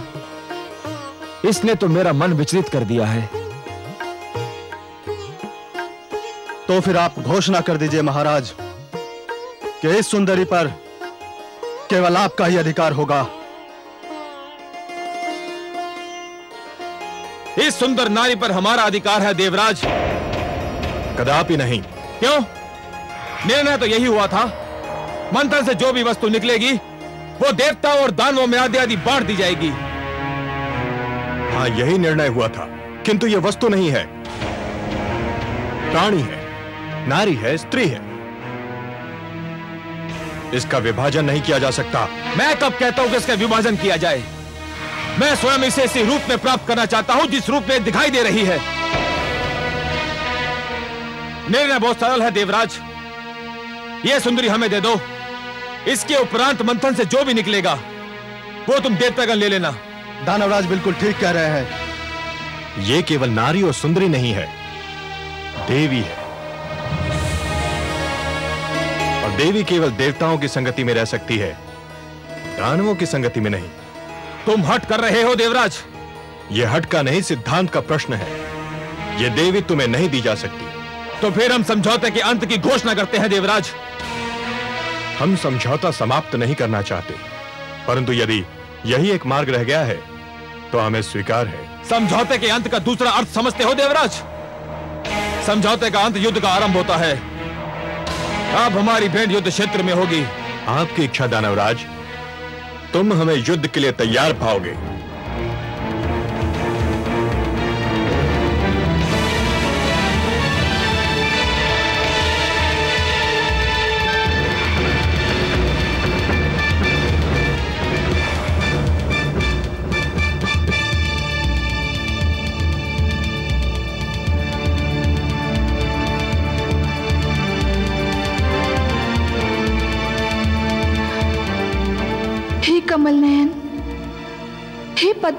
इसने तो मेरा मन विचलित कर दिया है। तो फिर आप घोषणा कर दीजिए महाराज। कि इस सुंदरी पर केवल आपका ही अधिकार होगा। इस सुंदर नारी पर हमारा अधिकार है देवराज। कदापि नहीं। क्यों? निर्णय तो यही हुआ था। मंथन से जो भी वस्तु निकलेगी वो देवताओं और दानवों में आदि आदि बांट दी जाएगी। हाँ यही निर्णय हुआ था। किंतु यह वस्तु नहीं है। प्राणी है। नारी है स्त्री है। इसका विभाजन नहीं किया जा सकता। मैं कब कहता हूँ कि इसका विभाजन किया जाए। मैं स्वयं इसे इसी रूप में प्राप्त करना चाहता हूँ जिस रूप में दिखाई दे रही है। निर्णय बहुत सरल है देवराज। यह सुंदरी हमें दे दो। इसके उपरांत मंथन से जो भी निकलेगा वो तुम देवतागण ले लेना। दानवराज बिल्कुल ठीक कह रहे हैं। ये केवल नारी और सुंदरी नहीं है देवी है। देवी केवल देवताओं की संगति में रह सकती है, दानवों की संगति में नहीं। तुम हट कर रहे हो, देवराज। यह हट का नहीं, सिद्धांत का प्रश्न है। यह देवी तुम्हें नहीं दी जा सकती। तो फिर हम समझौते के अंत की घोषणा करते हैं, देवराज। हम समझौता समाप्त नहीं करना चाहते। परंतु यदि यही एक मार्ग रह गया है तो हमें स्वीकार है। समझौते के अंत का दूसरा अर्थ समझते हो, देवराज? समझौते का अंत युद्ध का आरंभ होता है। अब हमारी भेंट युद्ध क्षेत्र में होगी। आपकी इच्छा दानवराज, तुम हमें युद्ध के लिए तैयार पाओगे।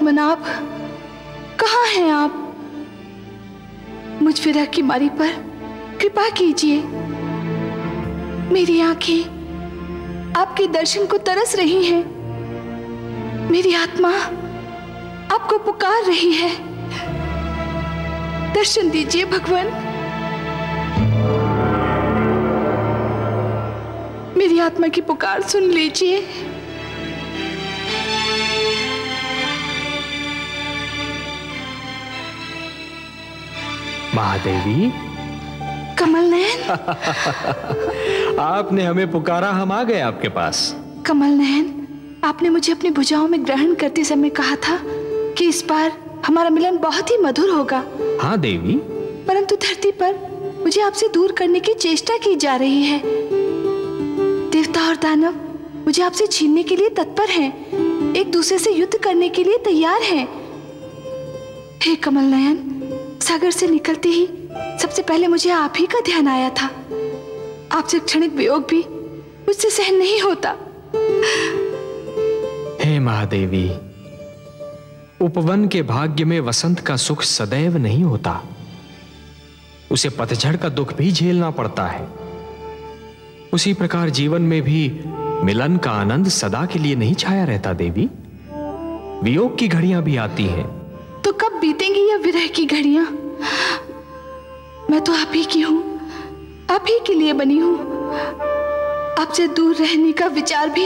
पद्मनाभ कहाँ हैं आप? मुझ विरह की मारी पर कृपा कीजिए। मेरी आँखें आपके दर्शन को तरस रही हैं। मेरी आत्मा आपको पुकार रही है। दर्शन दीजिए भगवान। मेरी आत्मा की पुकार सुन लीजिए। महादेवी। कमल नयन आपने हमें पुकारा हम आ गए आपके पास। कमल नयन आपने मुझे अपनी भुजाओं में ग्रहण करते समय कहा था कि इस बार हमारा मिलन बहुत ही मधुर होगा। हाँ देवी। परंतु धरती पर मुझे आपसे दूर करने की चेष्टा की जा रही है। देवता और दानव मुझे आपसे छीनने के लिए तत्पर हैं एक दूसरे से युद्ध करने के लिए तैयार हैं। हे कमल नयन सागर से निकलते ही सबसे पहले मुझे आप ही का ध्यान आया था। आपसे क्षणिक वियोग भी मुझसे सहन नहीं होता। हे महादेवी, उपवन के भाग्य में वसंत का सुख सदैव नहीं होता। उसे पतझड़ का दुख भी झेलना पड़ता है। उसी प्रकार जीवन में भी मिलन का आनंद सदा के लिए नहीं छाया रहता, देवी। वियोग की घड़ियाँ भी आती हैं। तो कब बीतेंगी यह विरह की घड़ियाँ? मैं तो आप ही की हूँ, आप ही के लिए बनी हूँ। आपसे दूर रहने का विचार भी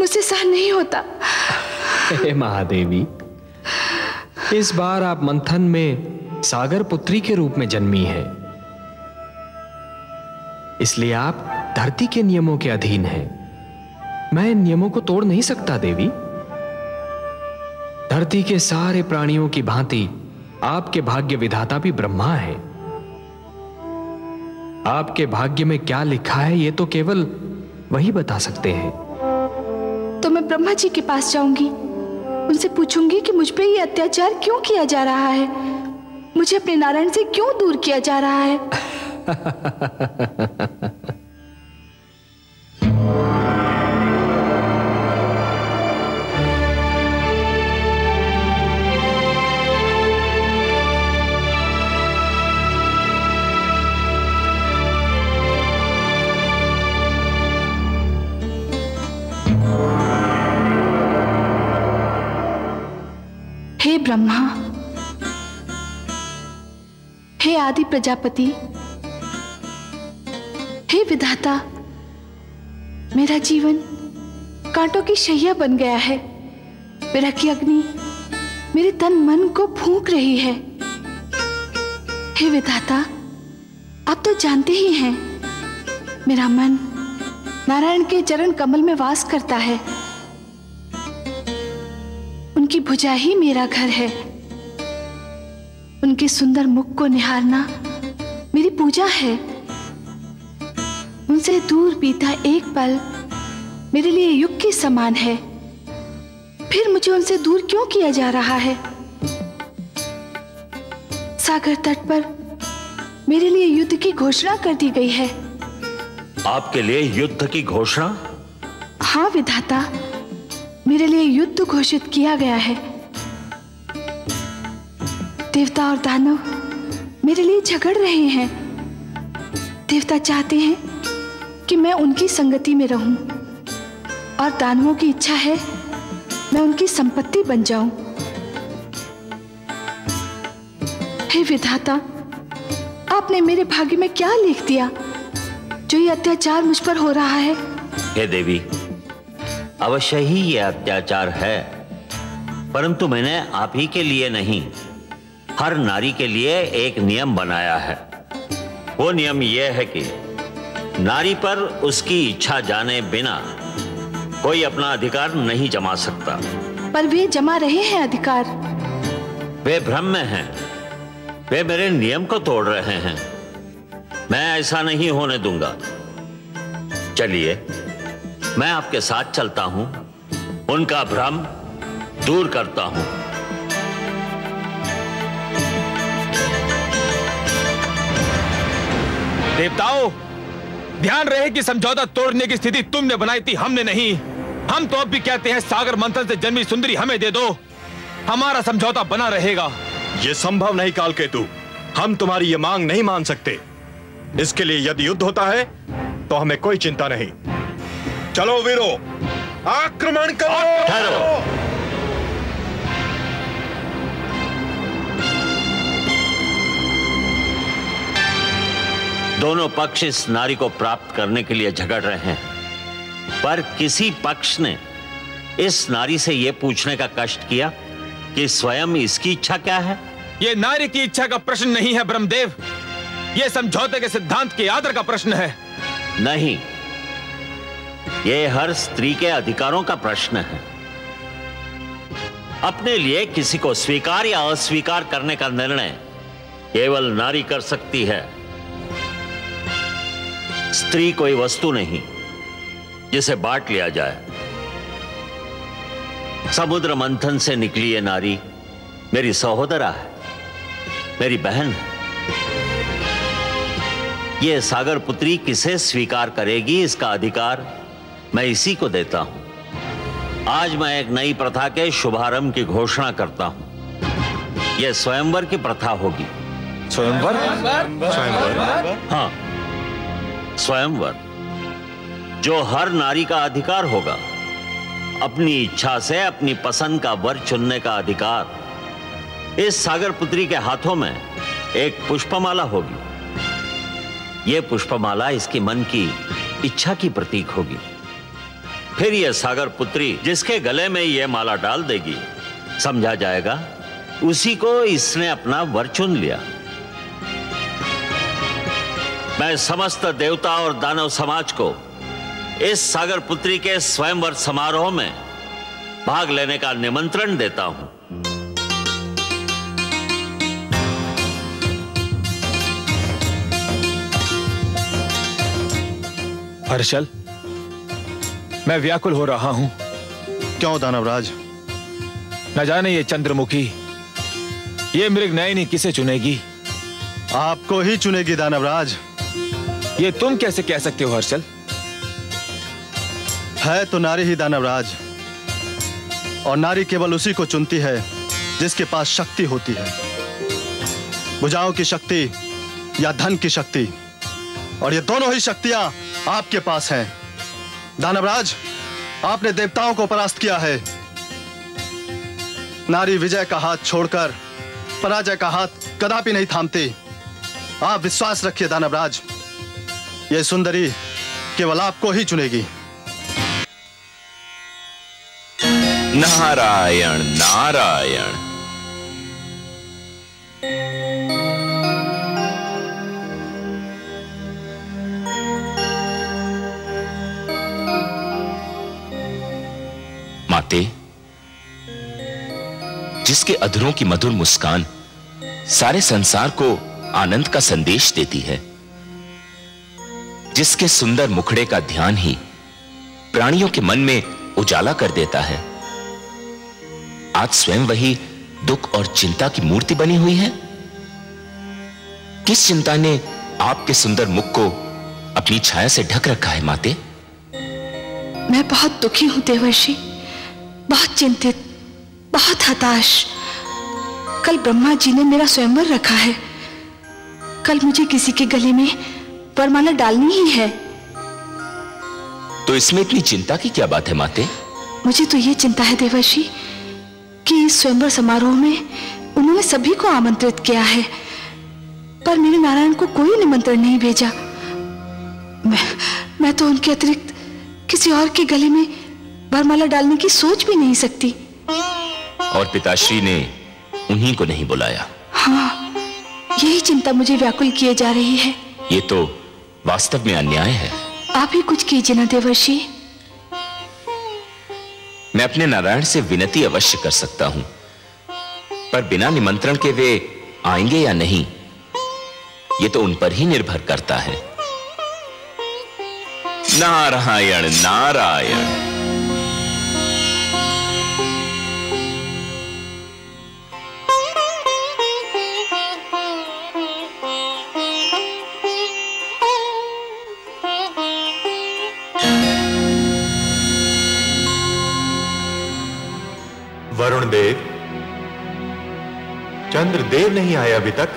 मुझसे सहन नहीं होता। हे महादेवी, इस बार आप मंथन में सागर पुत्री के रूप में जन्मी है। इसलिए आप धरती के नियमों के अधीन हैं। मैं इन नियमों को तोड़ नहीं सकता, देवी। धरती के सारे प्राणियों की भांति आपके भाग्य विधाता भी ब्रह्मा है। आपके भाग्य में क्या लिखा है यह तो केवल वही बता सकते हैं। तो मैं ब्रह्मा जी के पास जाऊँगी। उनसे पूछूँगी कि मुझ पे ये अत्याचार क्यों किया जा रहा है? मुझे अपने नारायण से क्यों दूर किया जा रहा है? ब्रह्मा। हे आदि प्रजापति, हे विधाता, मेरा जीवन कांटों की शैया बन गया है। विरह की अग्नि मेरे तन मन को फूंक रही है। हे विधाता, आप तो जानते ही हैं, मेरा मन नारायण के चरण कमल में वास करता है। उनकी भुजा ही मेरा घर है। उनके सुंदर मुख को निहारना मेरी पूजा है। उनसे दूर बीता एक पल मेरे लिए युग के समान है। फिर मुझे उनसे दूर क्यों किया जा रहा है? सागर तट पर मेरे लिए युद्ध की घोषणा कर दी गई है। आपके लिए युद्ध की घोषणा? हाँ विधाता। मेरे लिए युद्ध घोषित किया गया है। देवता और दानव मेरे लिए झगड़ रहे हैं। देवता चाहते हैं कि मैं उनकी संगति में रहूँ और दानवों की इच्छा है मैं उनकी संपत्ति बन जाऊँ। हे विधाता, आपने मेरे भाग्य में क्या लिख दिया जो ये अत्याचार मुझ पर हो रहा है? हे देवी अवश्य ही यह अत्याचार है। परंतु मैंने आप ही के लिए नहीं हर नारी के लिए एक नियम बनाया है। वो नियम यह है कि नारी पर उसकी इच्छा जाने बिना कोई अपना अधिकार नहीं जमा सकता। पर वे जमा रहे हैं अधिकार। वे भ्रम में हैं। वे मेरे नियम को तोड़ रहे हैं। मैं ऐसा नहीं होने दूँगा। चलिए। मैं आपके साथ चलता हूँ। उनका भ्रम दूर करता हूँ। देवताओं ध्यान रहे कि समझौता तोड़ने की स्थिति तुमने बनाई थी हमने नहीं। हम तो अब भी कहते हैं सागर मंथन से जन्मी सुंदरी हमें दे दो। हमारा समझौता बना रहेगा। यह संभव नहीं काल केतु हम तुम्हारी ये मांग नहीं मान सकते। इसके लिए यदि युद्ध होता है तो हमें कोई चिंता नहीं। चलो वीरो आक्रमण करो। ठहरो। दोनों पक्ष इस नारी को प्राप्त करने के लिए झगड़ रहे हैं। पर किसी पक्ष ने इस नारी से यह पूछने का कष्ट किया कि स्वयं इसकी इच्छा क्या है? यह नारी की इच्छा का प्रश्न नहीं है ब्रह्मदेव। यह समझौते के सिद्धांत के आदर का प्रश्न है। नहीं ये हर स्त्री के अधिकारों का प्रश्न है। अपने लिए किसी को स्वीकार या अस्वीकार करने का निर्णय केवल नारी कर सकती है। स्त्री कोई वस्तु नहीं, जिसे बांट लिया जाए। समुद्र मंथन से निकली ये नारी मेरी सहोदरा है, मेरी बहन है। ये सागर पुत्री किसे स्वीकार करेगी, इसका अधिकार मैं इसी को देता हूँ। आज मैं एक नई प्रथा के शुभारंभ की घोषणा करता हूँ। यह स्वयंवर की प्रथा होगी। स्वयंवर? स्वयंवर। हाँ। स्वयंवर। जो हर नारी का अधिकार होगा अपनी इच्छा से अपनी पसंद का वर चुनने का अधिकार इस सागर पुत्री के हाथों में एक पुष्पमाला होगी। यह पुष्पमाला इसके मन की इच्छा की प्रतीक होगी। फिर यह सागर पुत्री जिसके गले में यह माला डाल देगी। समझा जाएगा? उसी को इसने अपना वर चुन लिया। मैं समस्त देवता और दानव समाज को इस सागर पुत्री के स्वयंवर समारोह में भाग लेने का निमंत्रण देता हूँ। हर्षल मैं व्याकुल हो रहा हूँ। क्यों दानवराज? न जाने ये चंद्रमुखी ये मृग नयनी किसे चुनेगी? आपको ही चुनेगी दानवराज। ये तुम कैसे कह सकते हो हर्षल? है तो नारी ही दानवराज और नारी केवल उसी को चुनती है जिसके पास शक्ति होती है। भुजाओं की शक्ति या धन की शक्ति और ये दोनों ही शक्तियाँ आपके पास हैं। दानवराज, आपने देवताओं को परास्त किया है। नारी विजय का हाथ छोड़कर, पराजय का हाथ कदापि नहीं थामती। आप विश्वास रखिए दानवराज यह सुंदरी केवल आपको ही चुनेगी। नारायण नारायण। माते जिसके अधरों की मधुर मुस्कान सारे संसार को आनंद का संदेश देती है, जिसके सुंदर मुखड़े का ध्यान ही प्राणियों के मन में उजाला कर देता है। आज स्वयं वही दुख और चिंता की मूर्ति बनी हुई है? किस चिंता ने आपके सुंदर मुख को अपनी छाया से ढक रखा है, माते? मैं बहुत दुखी हूँ, देवर्षि। बहुत चिंतित बहुत हताश। कल ब्रह्मा जी ने मेरा स्वयंवर रखा है। कल मुझे किसी के गले में वरमाला डालनी ही है। तो इसमें इतनी चिंता की क्या बात है माते? मुझे तो ये चिंता है देवर्षि कि इस स्वयंवर समारोह में उन्होंने सभी को आमंत्रित किया है। पर मेरे नारायण को कोई निमंत्रण नहीं भेजा। मैं मैं तो उनके अतिरिक्त किसी और के गले में वरमाला डालने की सोच भी नहीं सकती। और पिताश्री ने उन्हीं को नहीं बुलाया। हाँ यही चिंता मुझे व्याकुल किए जा रही है। ये तो वास्तव में अन्याय है। आप ही कुछ कीजिए ना देवर्षि। मैं अपने नारायण से विनती अवश्य कर सकता हूँ। पर बिना निमंत्रण के वे आएँगे या नहीं ये तो उन पर ही निर्भर करता है। नारायण नारायण। चंद्रदेव नहीं आया अभी तक।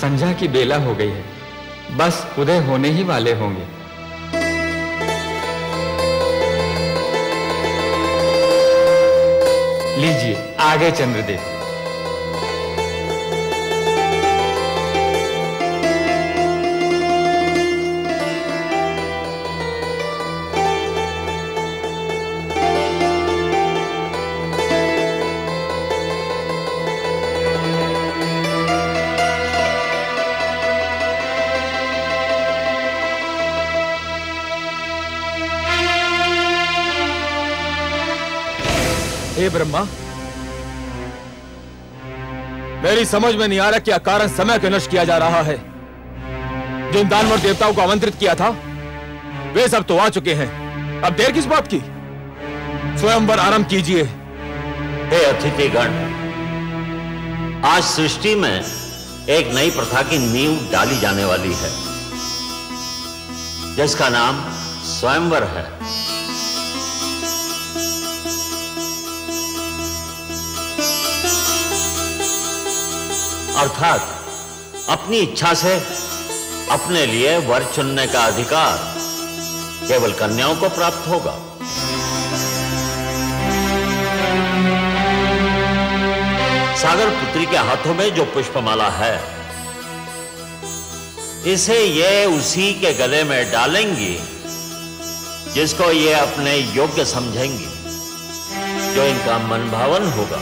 संध्या की बेला हो गई है। बस उदय होने ही वाले होंगे। लीजिए, आगे चंद्रदेव। मेरी समझ में नहीं आ रहा क्या कारण समय को नष्ट किया जा रहा है। जिन दानवर देवताओं को आमंत्रित किया था, वे सब तो आ चुके हैं। अब देर किस बात की? स्वयंवर आरंभ कीजिए। हे अतिथिगण, आज सृष्टि में एक नई प्रथा की नींव डाली जाने वाली है, जिसका नाम स्वयंवर है। अर्थात अपनी इच्छा से अपने लिए वर चुनने का अधिकार केवल कन्याओं को प्राप्त होगा। सागर पुत्री के हाथों में जो पुष्पमाला है, इसे ये उसी के गले में डालेंगी जिसको ये अपने योग्य समझेंगी, जो इनका मन भावन होगा।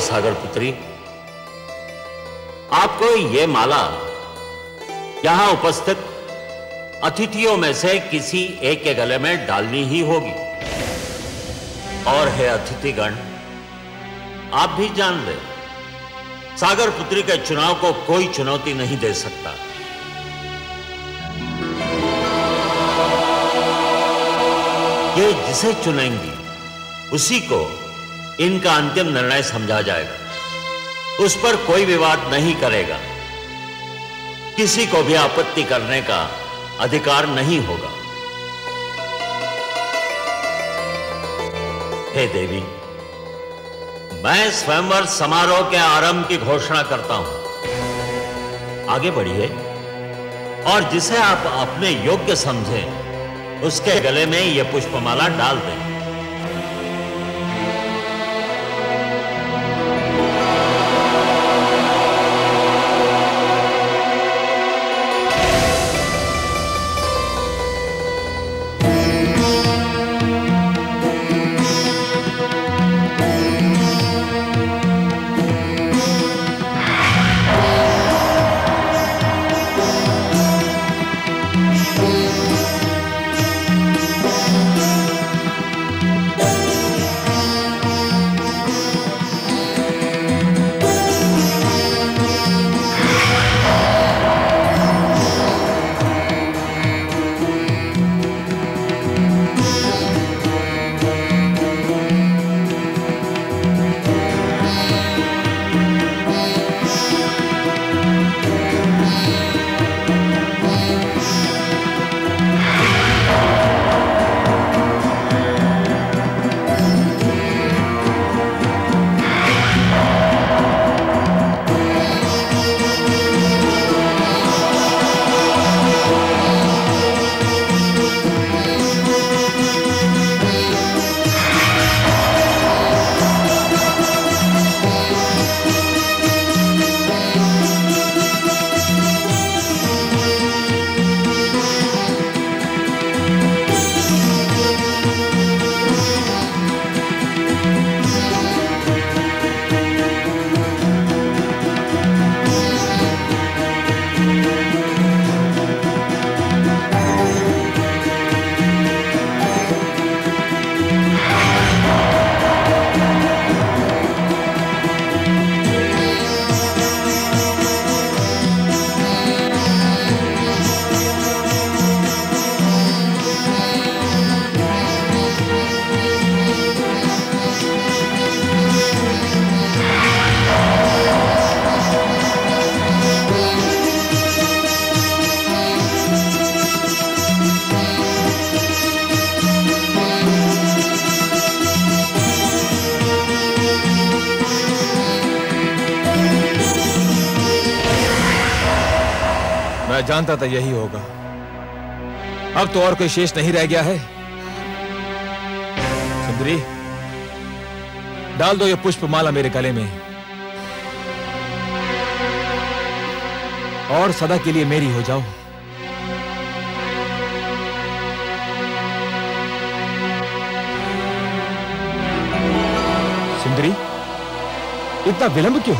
सागर पुत्री, आपको यह माला यहाँ उपस्थित अतिथियों में से किसी एक के गले में डालनी ही होगी। और है अतिथिगण, आप भी जान ले, सागर पुत्री के चुनाव को कोई चुनौती नहीं दे सकता। ये जिसे चुनेंगी, उसी को इनका अंतिम निर्णय समझा जाएगा। उस पर कोई विवाद नहीं करेगा। किसी को भी आपत्ति करने का अधिकार नहीं होगा। हे देवी, मैं स्वयंवर समारोह के आरंभ की घोषणा करता हूँ। आगे बढ़िए। और जिसे आप अपने योग्य समझें, उसके गले में यह पुष्पमाला डाल दें। जानता था यही होगा। अब तो और कोई शेष नहीं रह गया है। सुंदरी, डाल दो ये पुष्प माला मेरे गले में। और सदा के लिए मेरी हो जाओ। सुंदरी, इतना विलंब क्यों?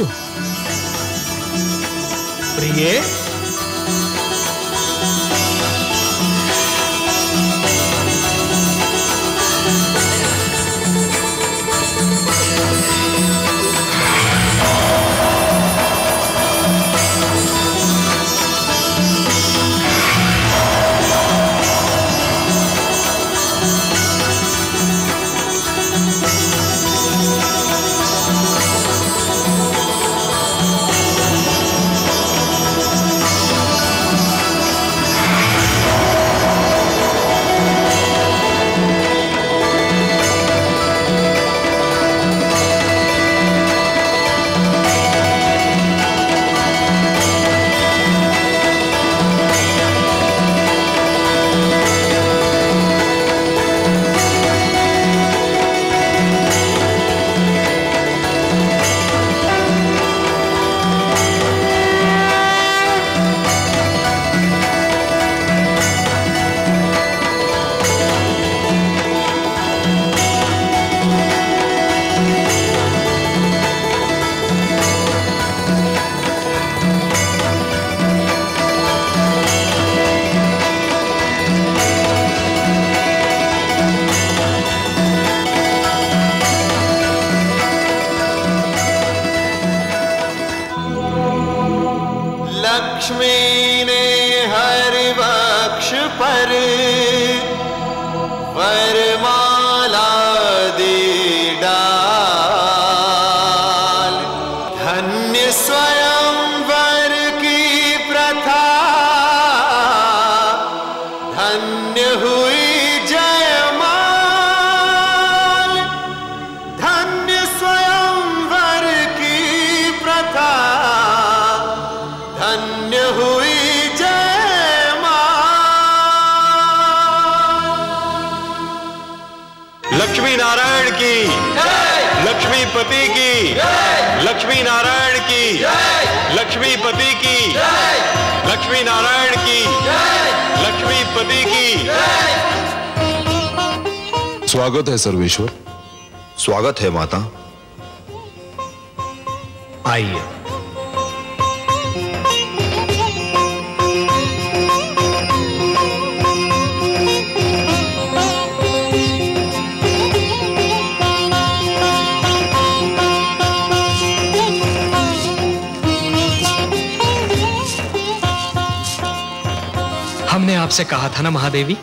इतना स्वागत है सर्वेश्वर। स्वागत है माता। आइए। हमने आपसे कहा था ना महादेवी?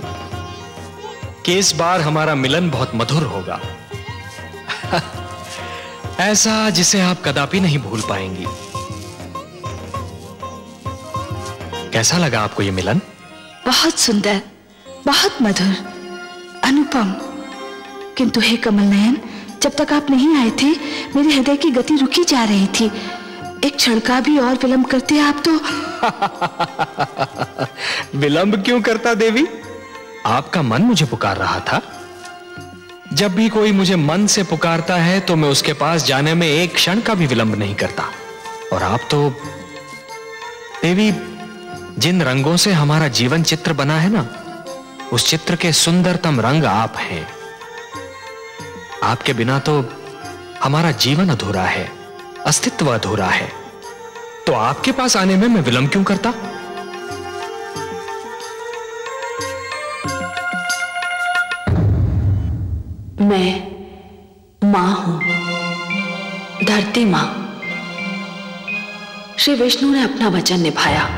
कि इस बार हमारा मिलन बहुत मधुर होगा। ऐसा जिसे आप कदापि नहीं भूल पाएँगी। कैसा लगा आपको ये मिलन? बहुत सुंदर बहुत मधुर अनुपम। किंतु हे कमल नयन जब तक आप नहीं आए थे मेरे हृदय की गति रुकी जा रही थी। एक क्षण का भी और विलंब करते आप तो? विलंब क्यों करता देवी? आपका मन मुझे पुकार रहा था। जब भी कोई मुझे मन से पुकारता है तो मैं उसके पास जाने में एक क्षण का भी विलंब नहीं करता। और आप तो देवी, जिन रंगों से हमारा जीवन चित्र बना है ना, उस चित्र के सुंदरतम रंग आप हैं। आपके बिना तो हमारा जीवन अधूरा है, अस्तित्व अधूरा है। तो आपके पास आने में मैं विलंब क्यों करता? मैं माँ हूँ। धरती माँ। श्री विष्णु ने अपना वचन निभाया।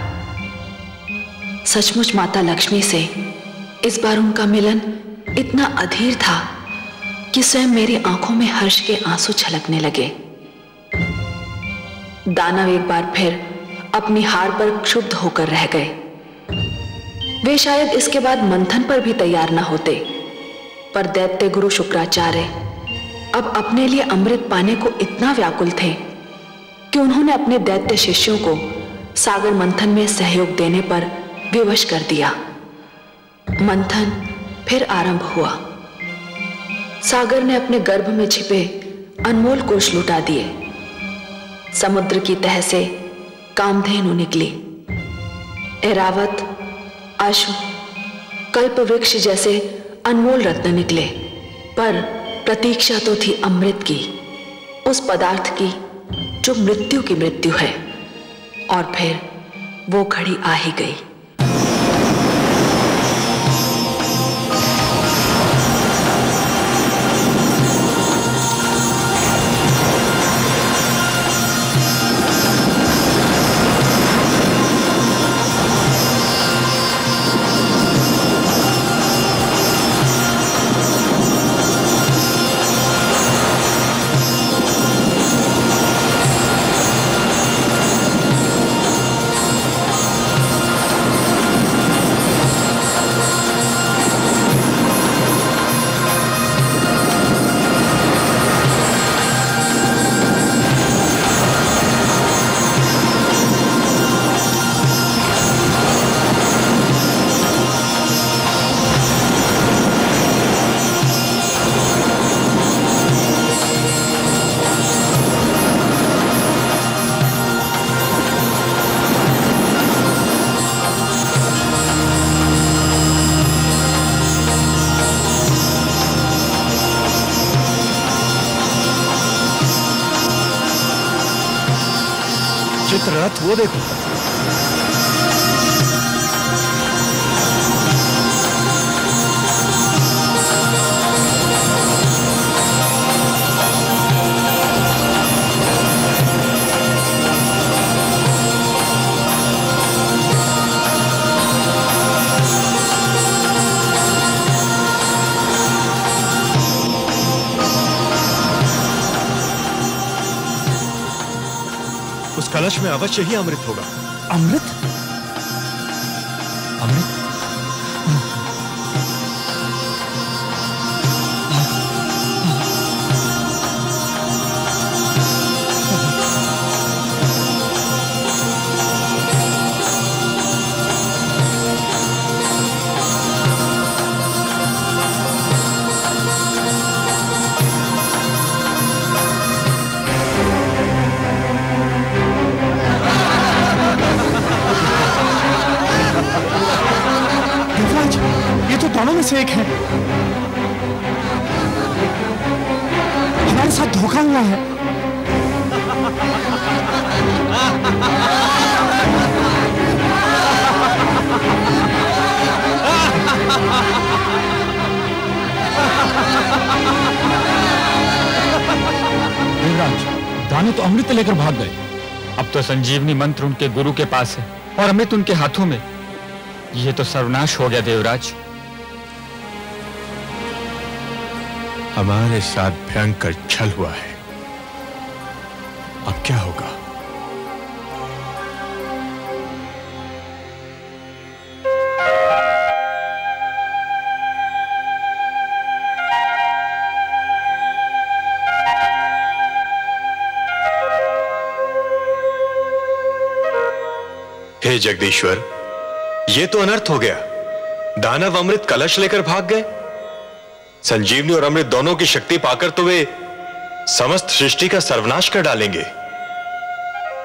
सचमुच माता लक्ष्मी से इस बार उनका मिलन इतना अधीर था कि स्वयं मेरी आँखों में हर्ष के आँसू छलकने लगे। दानव एक बार फिर अपनी हार पर क्षुब्ध होकर रह गए। वे शायद इसके बाद मंथन पर भी तैयार न होते। पर दैत्य गुरु शुक्राचार्य, अब अपने लिए अमृत पाने को इतना व्याकुल थे कि उन्होंने अपने दैत्य शिष्यों को सागर मंथन में सहयोग देने पर विवश कर दिया। मंथन फिर आरंभ हुआ। सागर ने अपने गर्भ में छिपे अनमोल कोश लुटा दिए। समुद्र की तह से कामधेनु निकली। एरावत अश्व कल्प वृक्ष जैसे अनमोल रत्न निकले, पर प्रतीक्षा तो थी अमृत की, उस पदार्थ की, जो मृत्यु की मृत्यु है। और फिर वो घड़ी आ ही गई। चित्ररथ वो देखो उस कलश में अवश्य ही अमृत होगा। अमृत? से एक है हमारे साथ धोखा हुआ है देवराज दाने तो अमृत लेकर भाग गए। अब तो संजीवनी मंत्र उनके गुरु के पास है और अमृत उनके हाथों में। यह तो सर्वनाश हो गया देवराज। हमारे साथ भयंकर छल हुआ है। अब क्या होगा? हे जगदीश्वर, ये तो अनर्थ हो गया। दानव अमृत कलश लेकर भाग गए। संजीवनी और अमृत दोनों की शक्ति पाकर तो वे समस्त सृष्टि का सर्वनाश कर डालेंगे।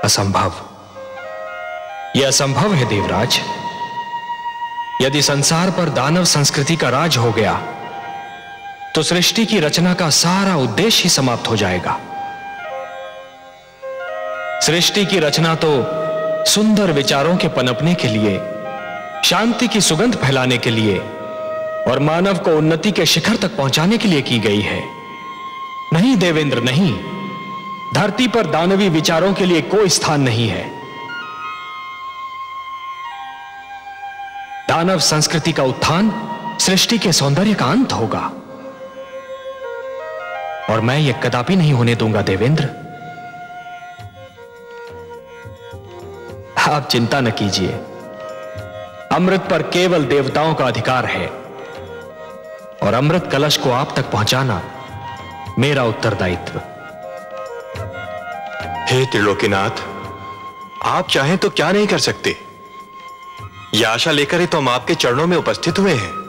असंभव। यह असंभव है, देवराज। यदि संसार पर दानव संस्कृति का राज हो गया तो सृष्टि की रचना का सारा उद्देश्य ही समाप्त हो जाएगा। सृष्टि की रचना तो सुंदर विचारों के पनपने के लिए, शांति की सुगंध फैलाने के लिए और मानव को उन्नति के शिखर तक पहुँचाने के लिए की गई है। नहीं देवेंद्र, नहीं। धरती पर दानवी विचारों के लिए कोई स्थान नहीं है। दानव संस्कृति का उत्थान, सृष्टि के सौंदर्य का अंत होगा। और मैं यह कदापि नहीं होने दूँगा, देवेंद्र। आप चिंता न कीजिए। अमृत पर केवल देवताओं का अधिकार है। और अमृत कलश को आप तक पहुंचाना मेरा उत्तरदायित्व। हे त्रिलोकीनाथ, आप चाहें तो क्या नहीं कर सकते? यह आशा लेकर ही तो हम आपके चरणों में उपस्थित हुए हैं।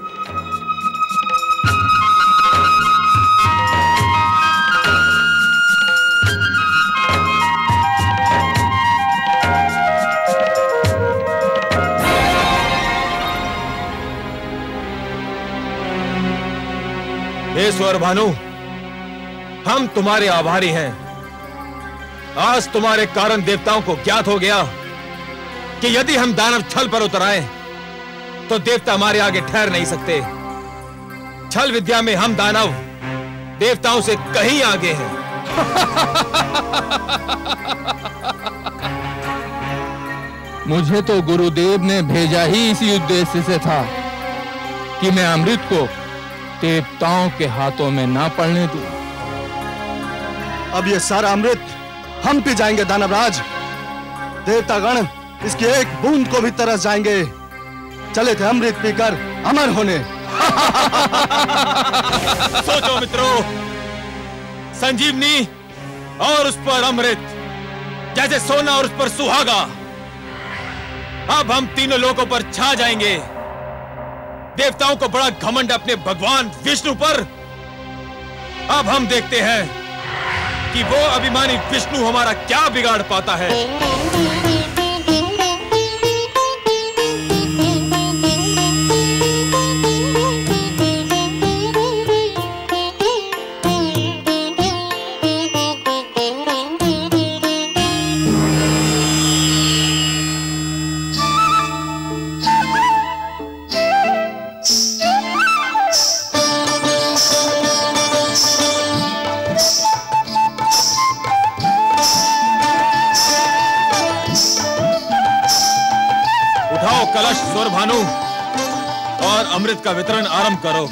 स्वर भानु, हम तुम्हारे आभारी हैं। आज तुम्हारे कारण देवताओं को ज्ञात हो गया कि यदि हम दानव छल पर उतर आए तो देवता हमारे आगे ठहर नहीं सकते। छल विद्या में हम दानव देवताओं से कहीं आगे हैं। मुझे तो गुरुदेव ने भेजा ही इसी उद्देश्य से था कि मैं अमृत को देवताओं के हाथों में ना पड़ने दूँ। अब ये सारा अमृत हम पी जाएँगे दानवराज। देवतागण इसकी एक बूंद को भी तरस जाएँगे। चले थे अमृत पीकर अमर होने। सोचो मित्रों संजीवनी और उस पर अमृत जैसे सोना और उस पर सुहागा। अब हम तीनों लोगों पर छा जाएँगे। देवताओं को बड़ा घमंड अपने भगवान विष्णु पर। अब हम देखते हैं कि वो अभिमानी विष्णु हमारा क्या बिगाड़ पाता है। का वितरण आरंभ करो।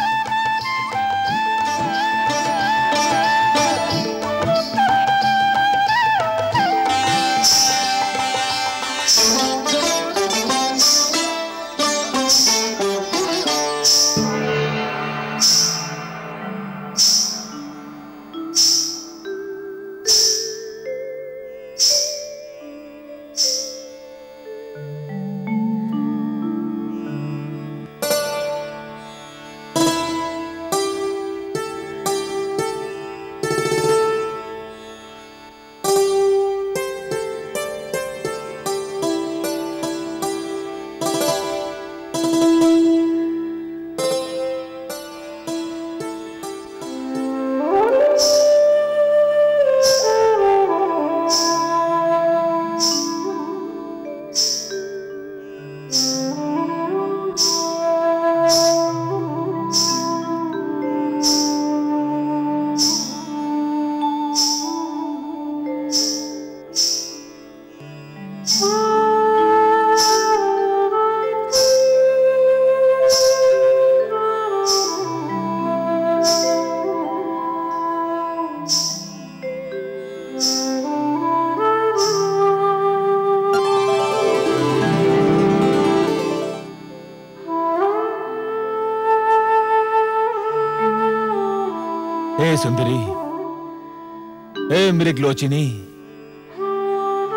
हे मृगलोचिनी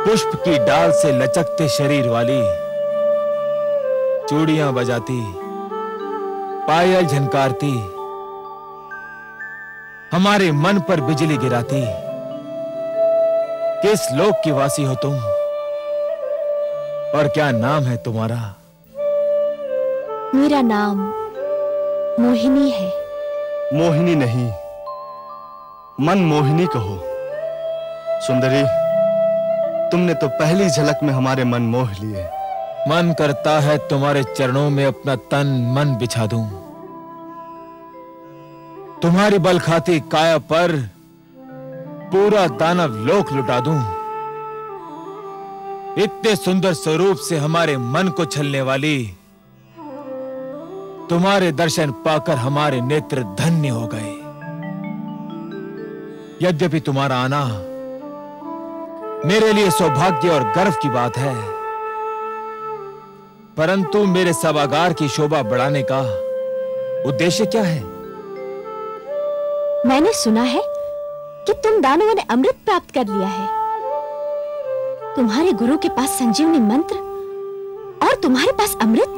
पुष्प की डाल से लचकते शरीर वाली चूड़ियाँ बजाती पायल झनकारती हमारे मन पर बिजली गिराती। किस लोक की वासी हो तुम? और क्या नाम है तुम्हारा? मेरा नाम मोहिनी है। मोहिनी नहीं मन मोहिनी कहो। सुंदरी, तुमने तो पहली झलक में हमारे मन मोह लिए। मन करता है तुम्हारे चरणों में अपना तन मन बिछा दूँ। तुम्हारी बल खाती काया पर पूरा दानव लोक लुटा दूँ। इतने सुंदर स्वरूप से हमारे मन को छलने वाली, तुम्हारे दर्शन पाकर हमारे नेत्र धन्य हो गए। यद्यपि तुम्हारा आना मेरे लिए सौभाग्य और गर्व की बात है। परंतु मेरे सभागार की शोभा बढ़ाने का उद्देश्य क्या है? मैंने सुना है कि तुम दानवों ने अमृत प्राप्त कर लिया है। तुम्हारे गुरु के पास संजीवनी मंत्र और तुम्हारे पास अमृत?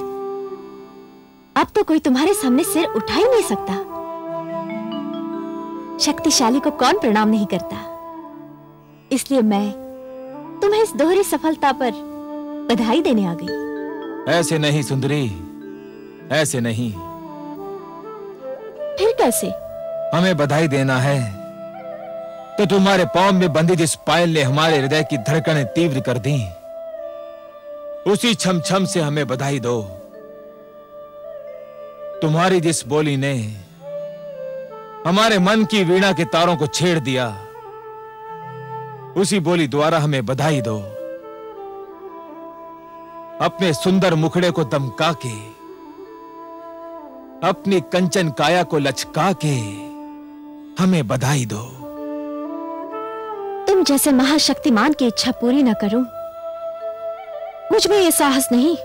अब तो कोई तुम्हारे सामने सिर उठा ही नहीं सकता। शक्तिशाली को कौन प्रणाम नहीं करता? इसलिए मैं इस दोहरी सफलता पर बधाई देने आ गई। ऐसे नहीं सुंदरी। ऐसे नहीं। फिर कैसे? हमें बधाई देना है। तो तुम्हारे पाँव में बंदी जिस पायल ने हमारे हृदय की धड़कनें तीव्र कर दी उसी छम छम से हमें बधाई दो। तुम्हारी जिस बोली ने हमारे मन की वीणा के तारों को छेड़ दिया उसी बोली द्वारा हमें बधाई दो। अपने सुंदर मुखड़े को दमका के अपनी कंचन काया को लचका के हमें बधाई दो। तुम जैसे महाशक्तिमान की इच्छा पूरी न करूँ। मुझमें ये साहस नहीं।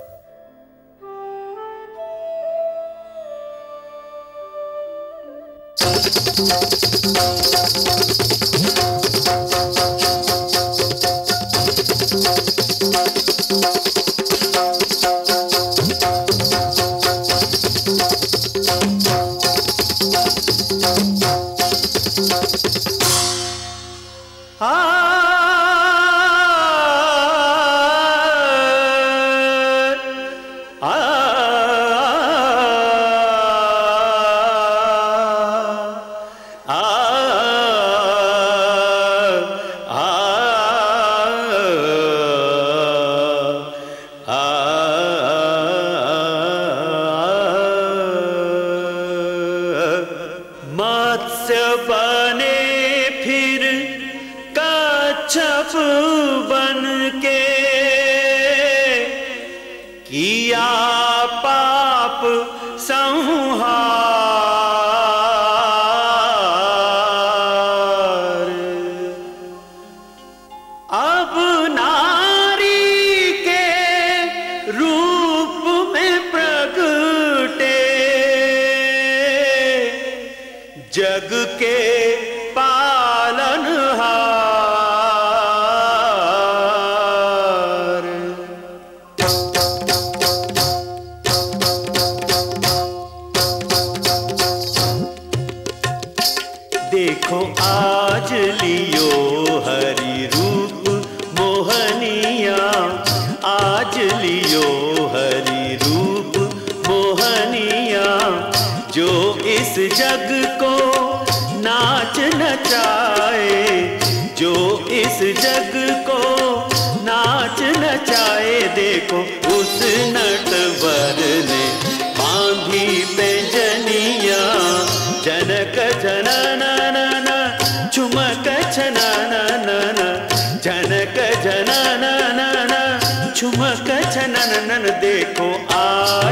Ah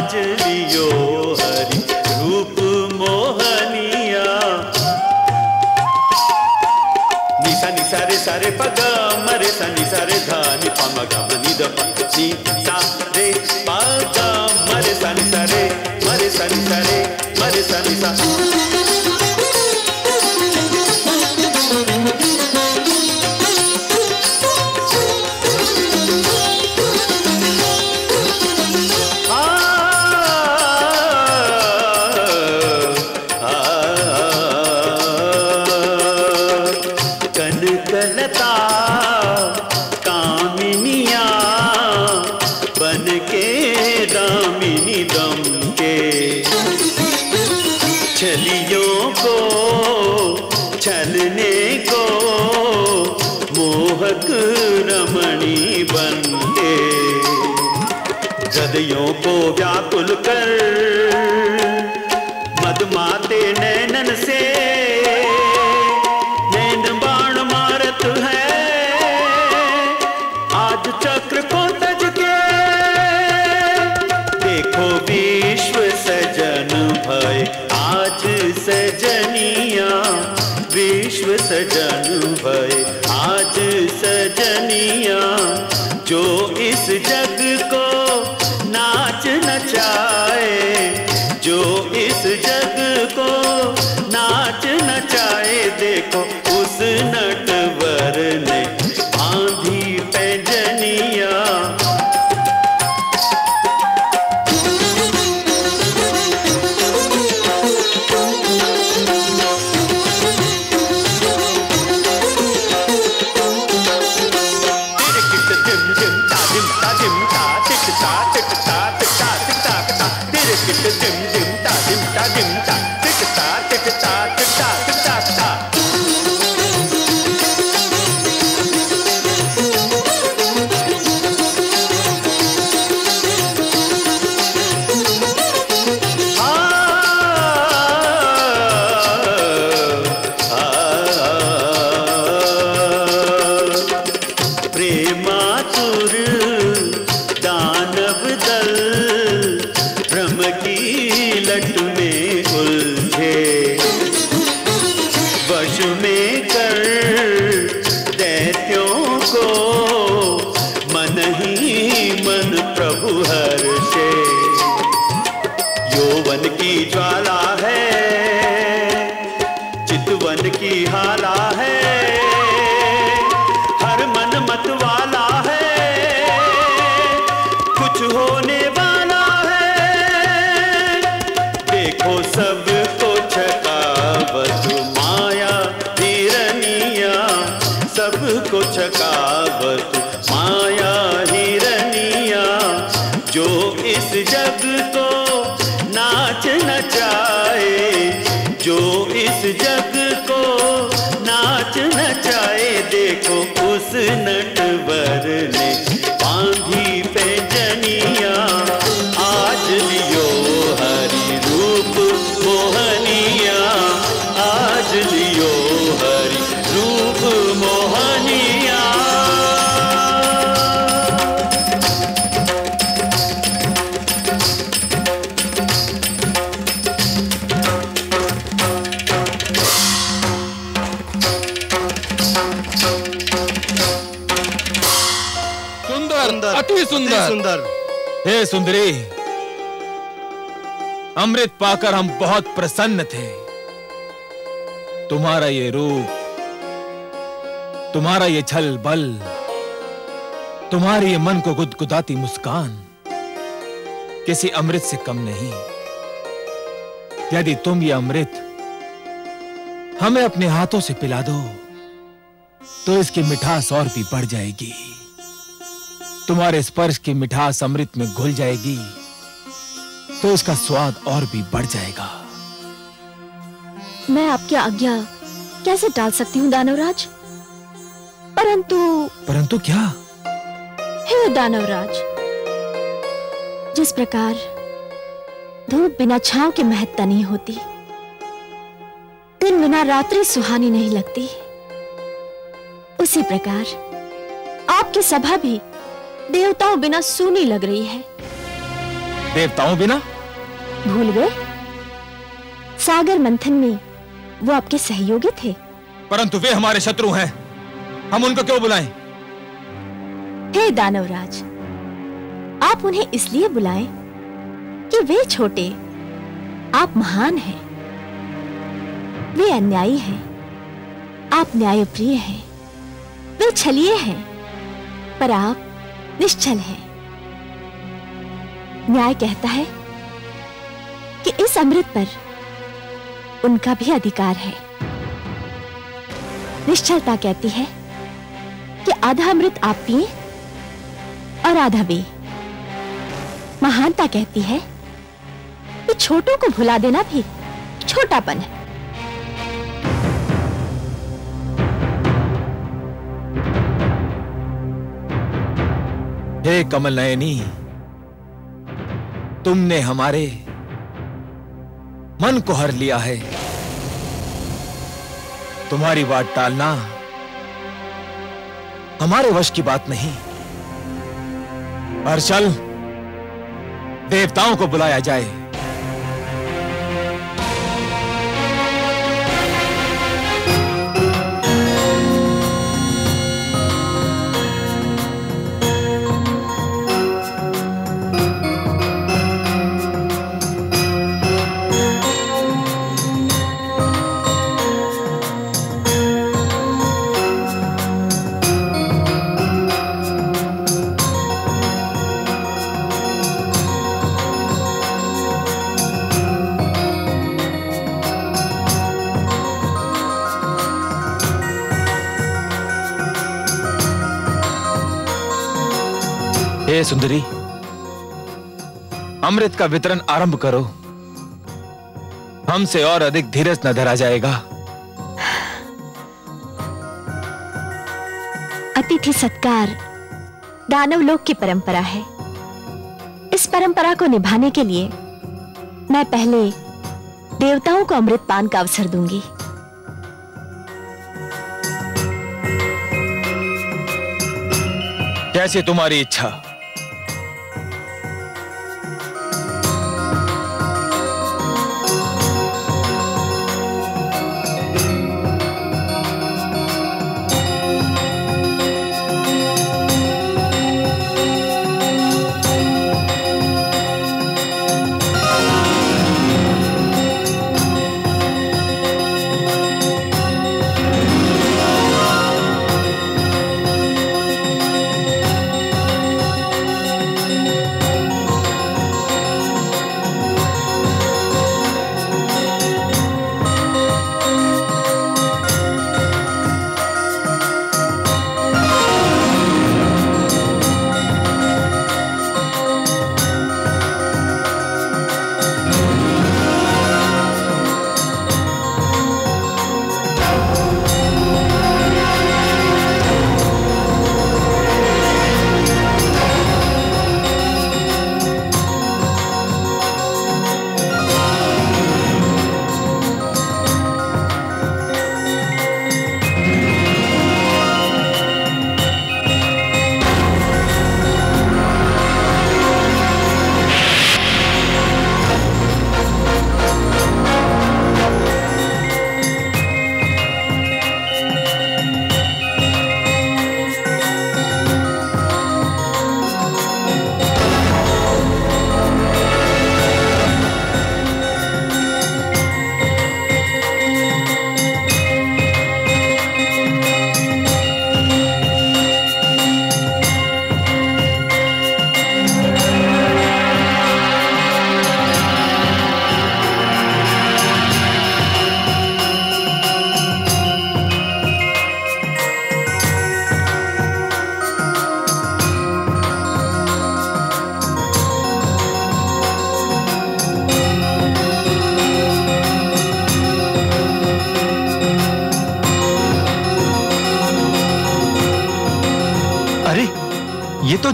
आज लियो हरि रूप मोहनिया। निशा निशा रे सारे पग मरे सा निशा रे धा नि प म ग व्याकुल कर मदमाते नैनन से देखो उस नटवर ने सुंदर। हे सुंदरी, अमृत पाकर हम बहुत प्रसन्न थे। तुम्हारा ये रूप, तुम्हारा ये छल बल, तुम्हारी ये मन को गुदगुदाती मुस्कान, किसी अमृत से कम नहीं। यदि तुम ये अमृत हमें अपने हाथों से पिला दो तो इसकी मिठास और भी बढ़ जाएगी। तुम्हारे स्पर्श की मिठास अमृत में घुल जाएगी तो इसका स्वाद और भी बढ़ जाएगा। मैं आपकी आज्ञा कैसे टाल सकती हूँ दानवराज? परंतु परंतु क्या? हे दानवराज जिस प्रकार धूप बिना छांव के महत्ता नहीं होती दिन बिना रात्रि सुहानी नहीं लगती उसी प्रकार आपकी सभा भी देवताओं बिना सूनी लग रही है। देवताओं बिना? भूल गए? सागर मंथन में वो आपके सहयोगी थे? परंतु वे हमारे शत्रु हैं। हम उनको क्यों बुलाएँ? हे दानवराज आप उन्हें इसलिए बुलाएँ कि वे छोटे आप महान हैं। वे अन्यायी हैं आप न्यायप्रिय हैं वे छलिए हैं पर आप निश्चल हैं। न्याय कहता है कि इस अमृत पर उनका भी अधिकार है। निश्चलता कहती है कि आधा अमृत आप पिए और आधा वे। महानता कहती है कि छोटों को भुला देना भी छोटापन है। हे कमल नयनी तुमने हमारे मन को हर लिया है। तुम्हारी बात टालना हमारे वश की बात नहीं पर चल देवताओं को बुलाया जाए। सुंदरी अमृत का वितरण आरंभ करो। हमसे और अधिक धीरज न धरा जाएगा। अतिथि सत्कार दानव लोक की परंपरा है। इस परंपरा को निभाने के लिए मैं पहले देवताओं को अमृत पान का अवसर दूँगी। जैसे तुम्हारी इच्छा।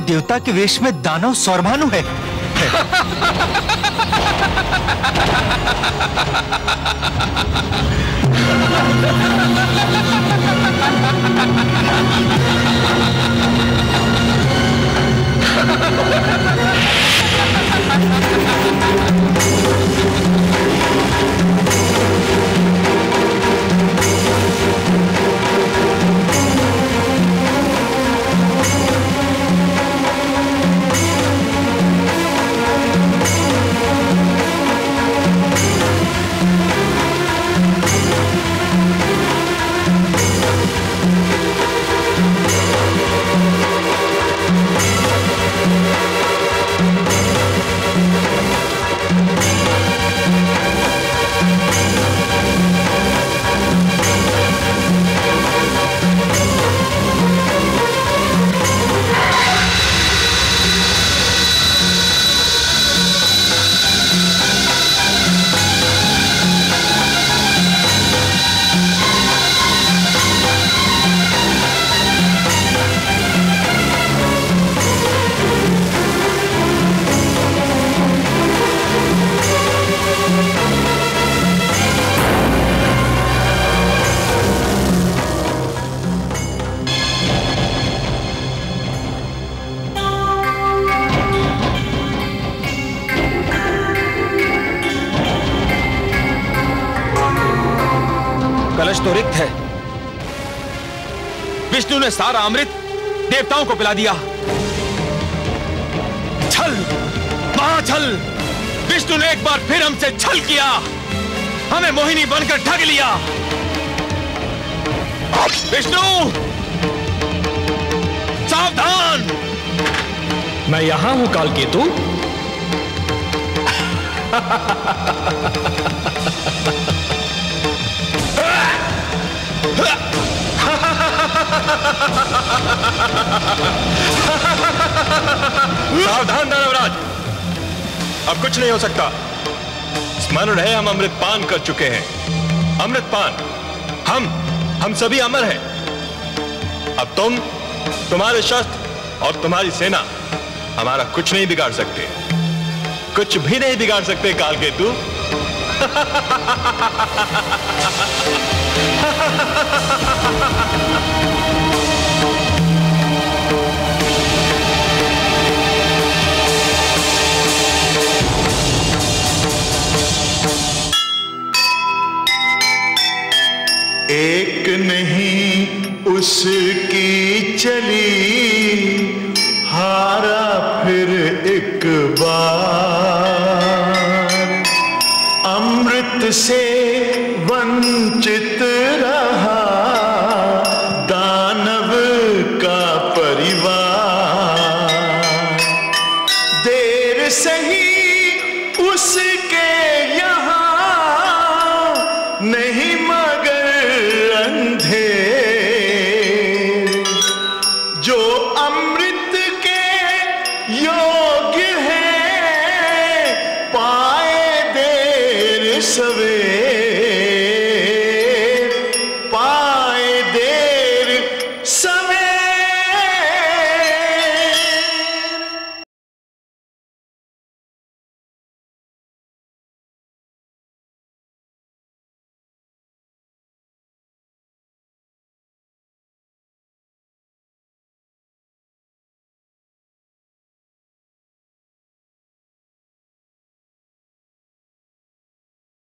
देवता के वेश में दानव सौरभानु है। को पिला दिया। छल महाछल विष्णु ने एक बार फिर हमसे छल किया। हमें मोहिनी बनकर ठग लिया। विष्णु! सावधान! मैं यहाँ हूँ काल सावधान दानवराज अब कुछ नहीं हो सकता। स्मरण है हम अमृतपान कर चुके हैं। अमृतपान, हम हम सभी अमर हैं। अब तुम, तुम्हारे शस्त्र और तुम्हारी सेना हमारा कुछ नहीं बिगाड़ सकते। कुछ भी नहीं बिगाड़ सकते काल केतु एक नहीं उसकी चली। हारा फिर एक बार। अमृत से वंचित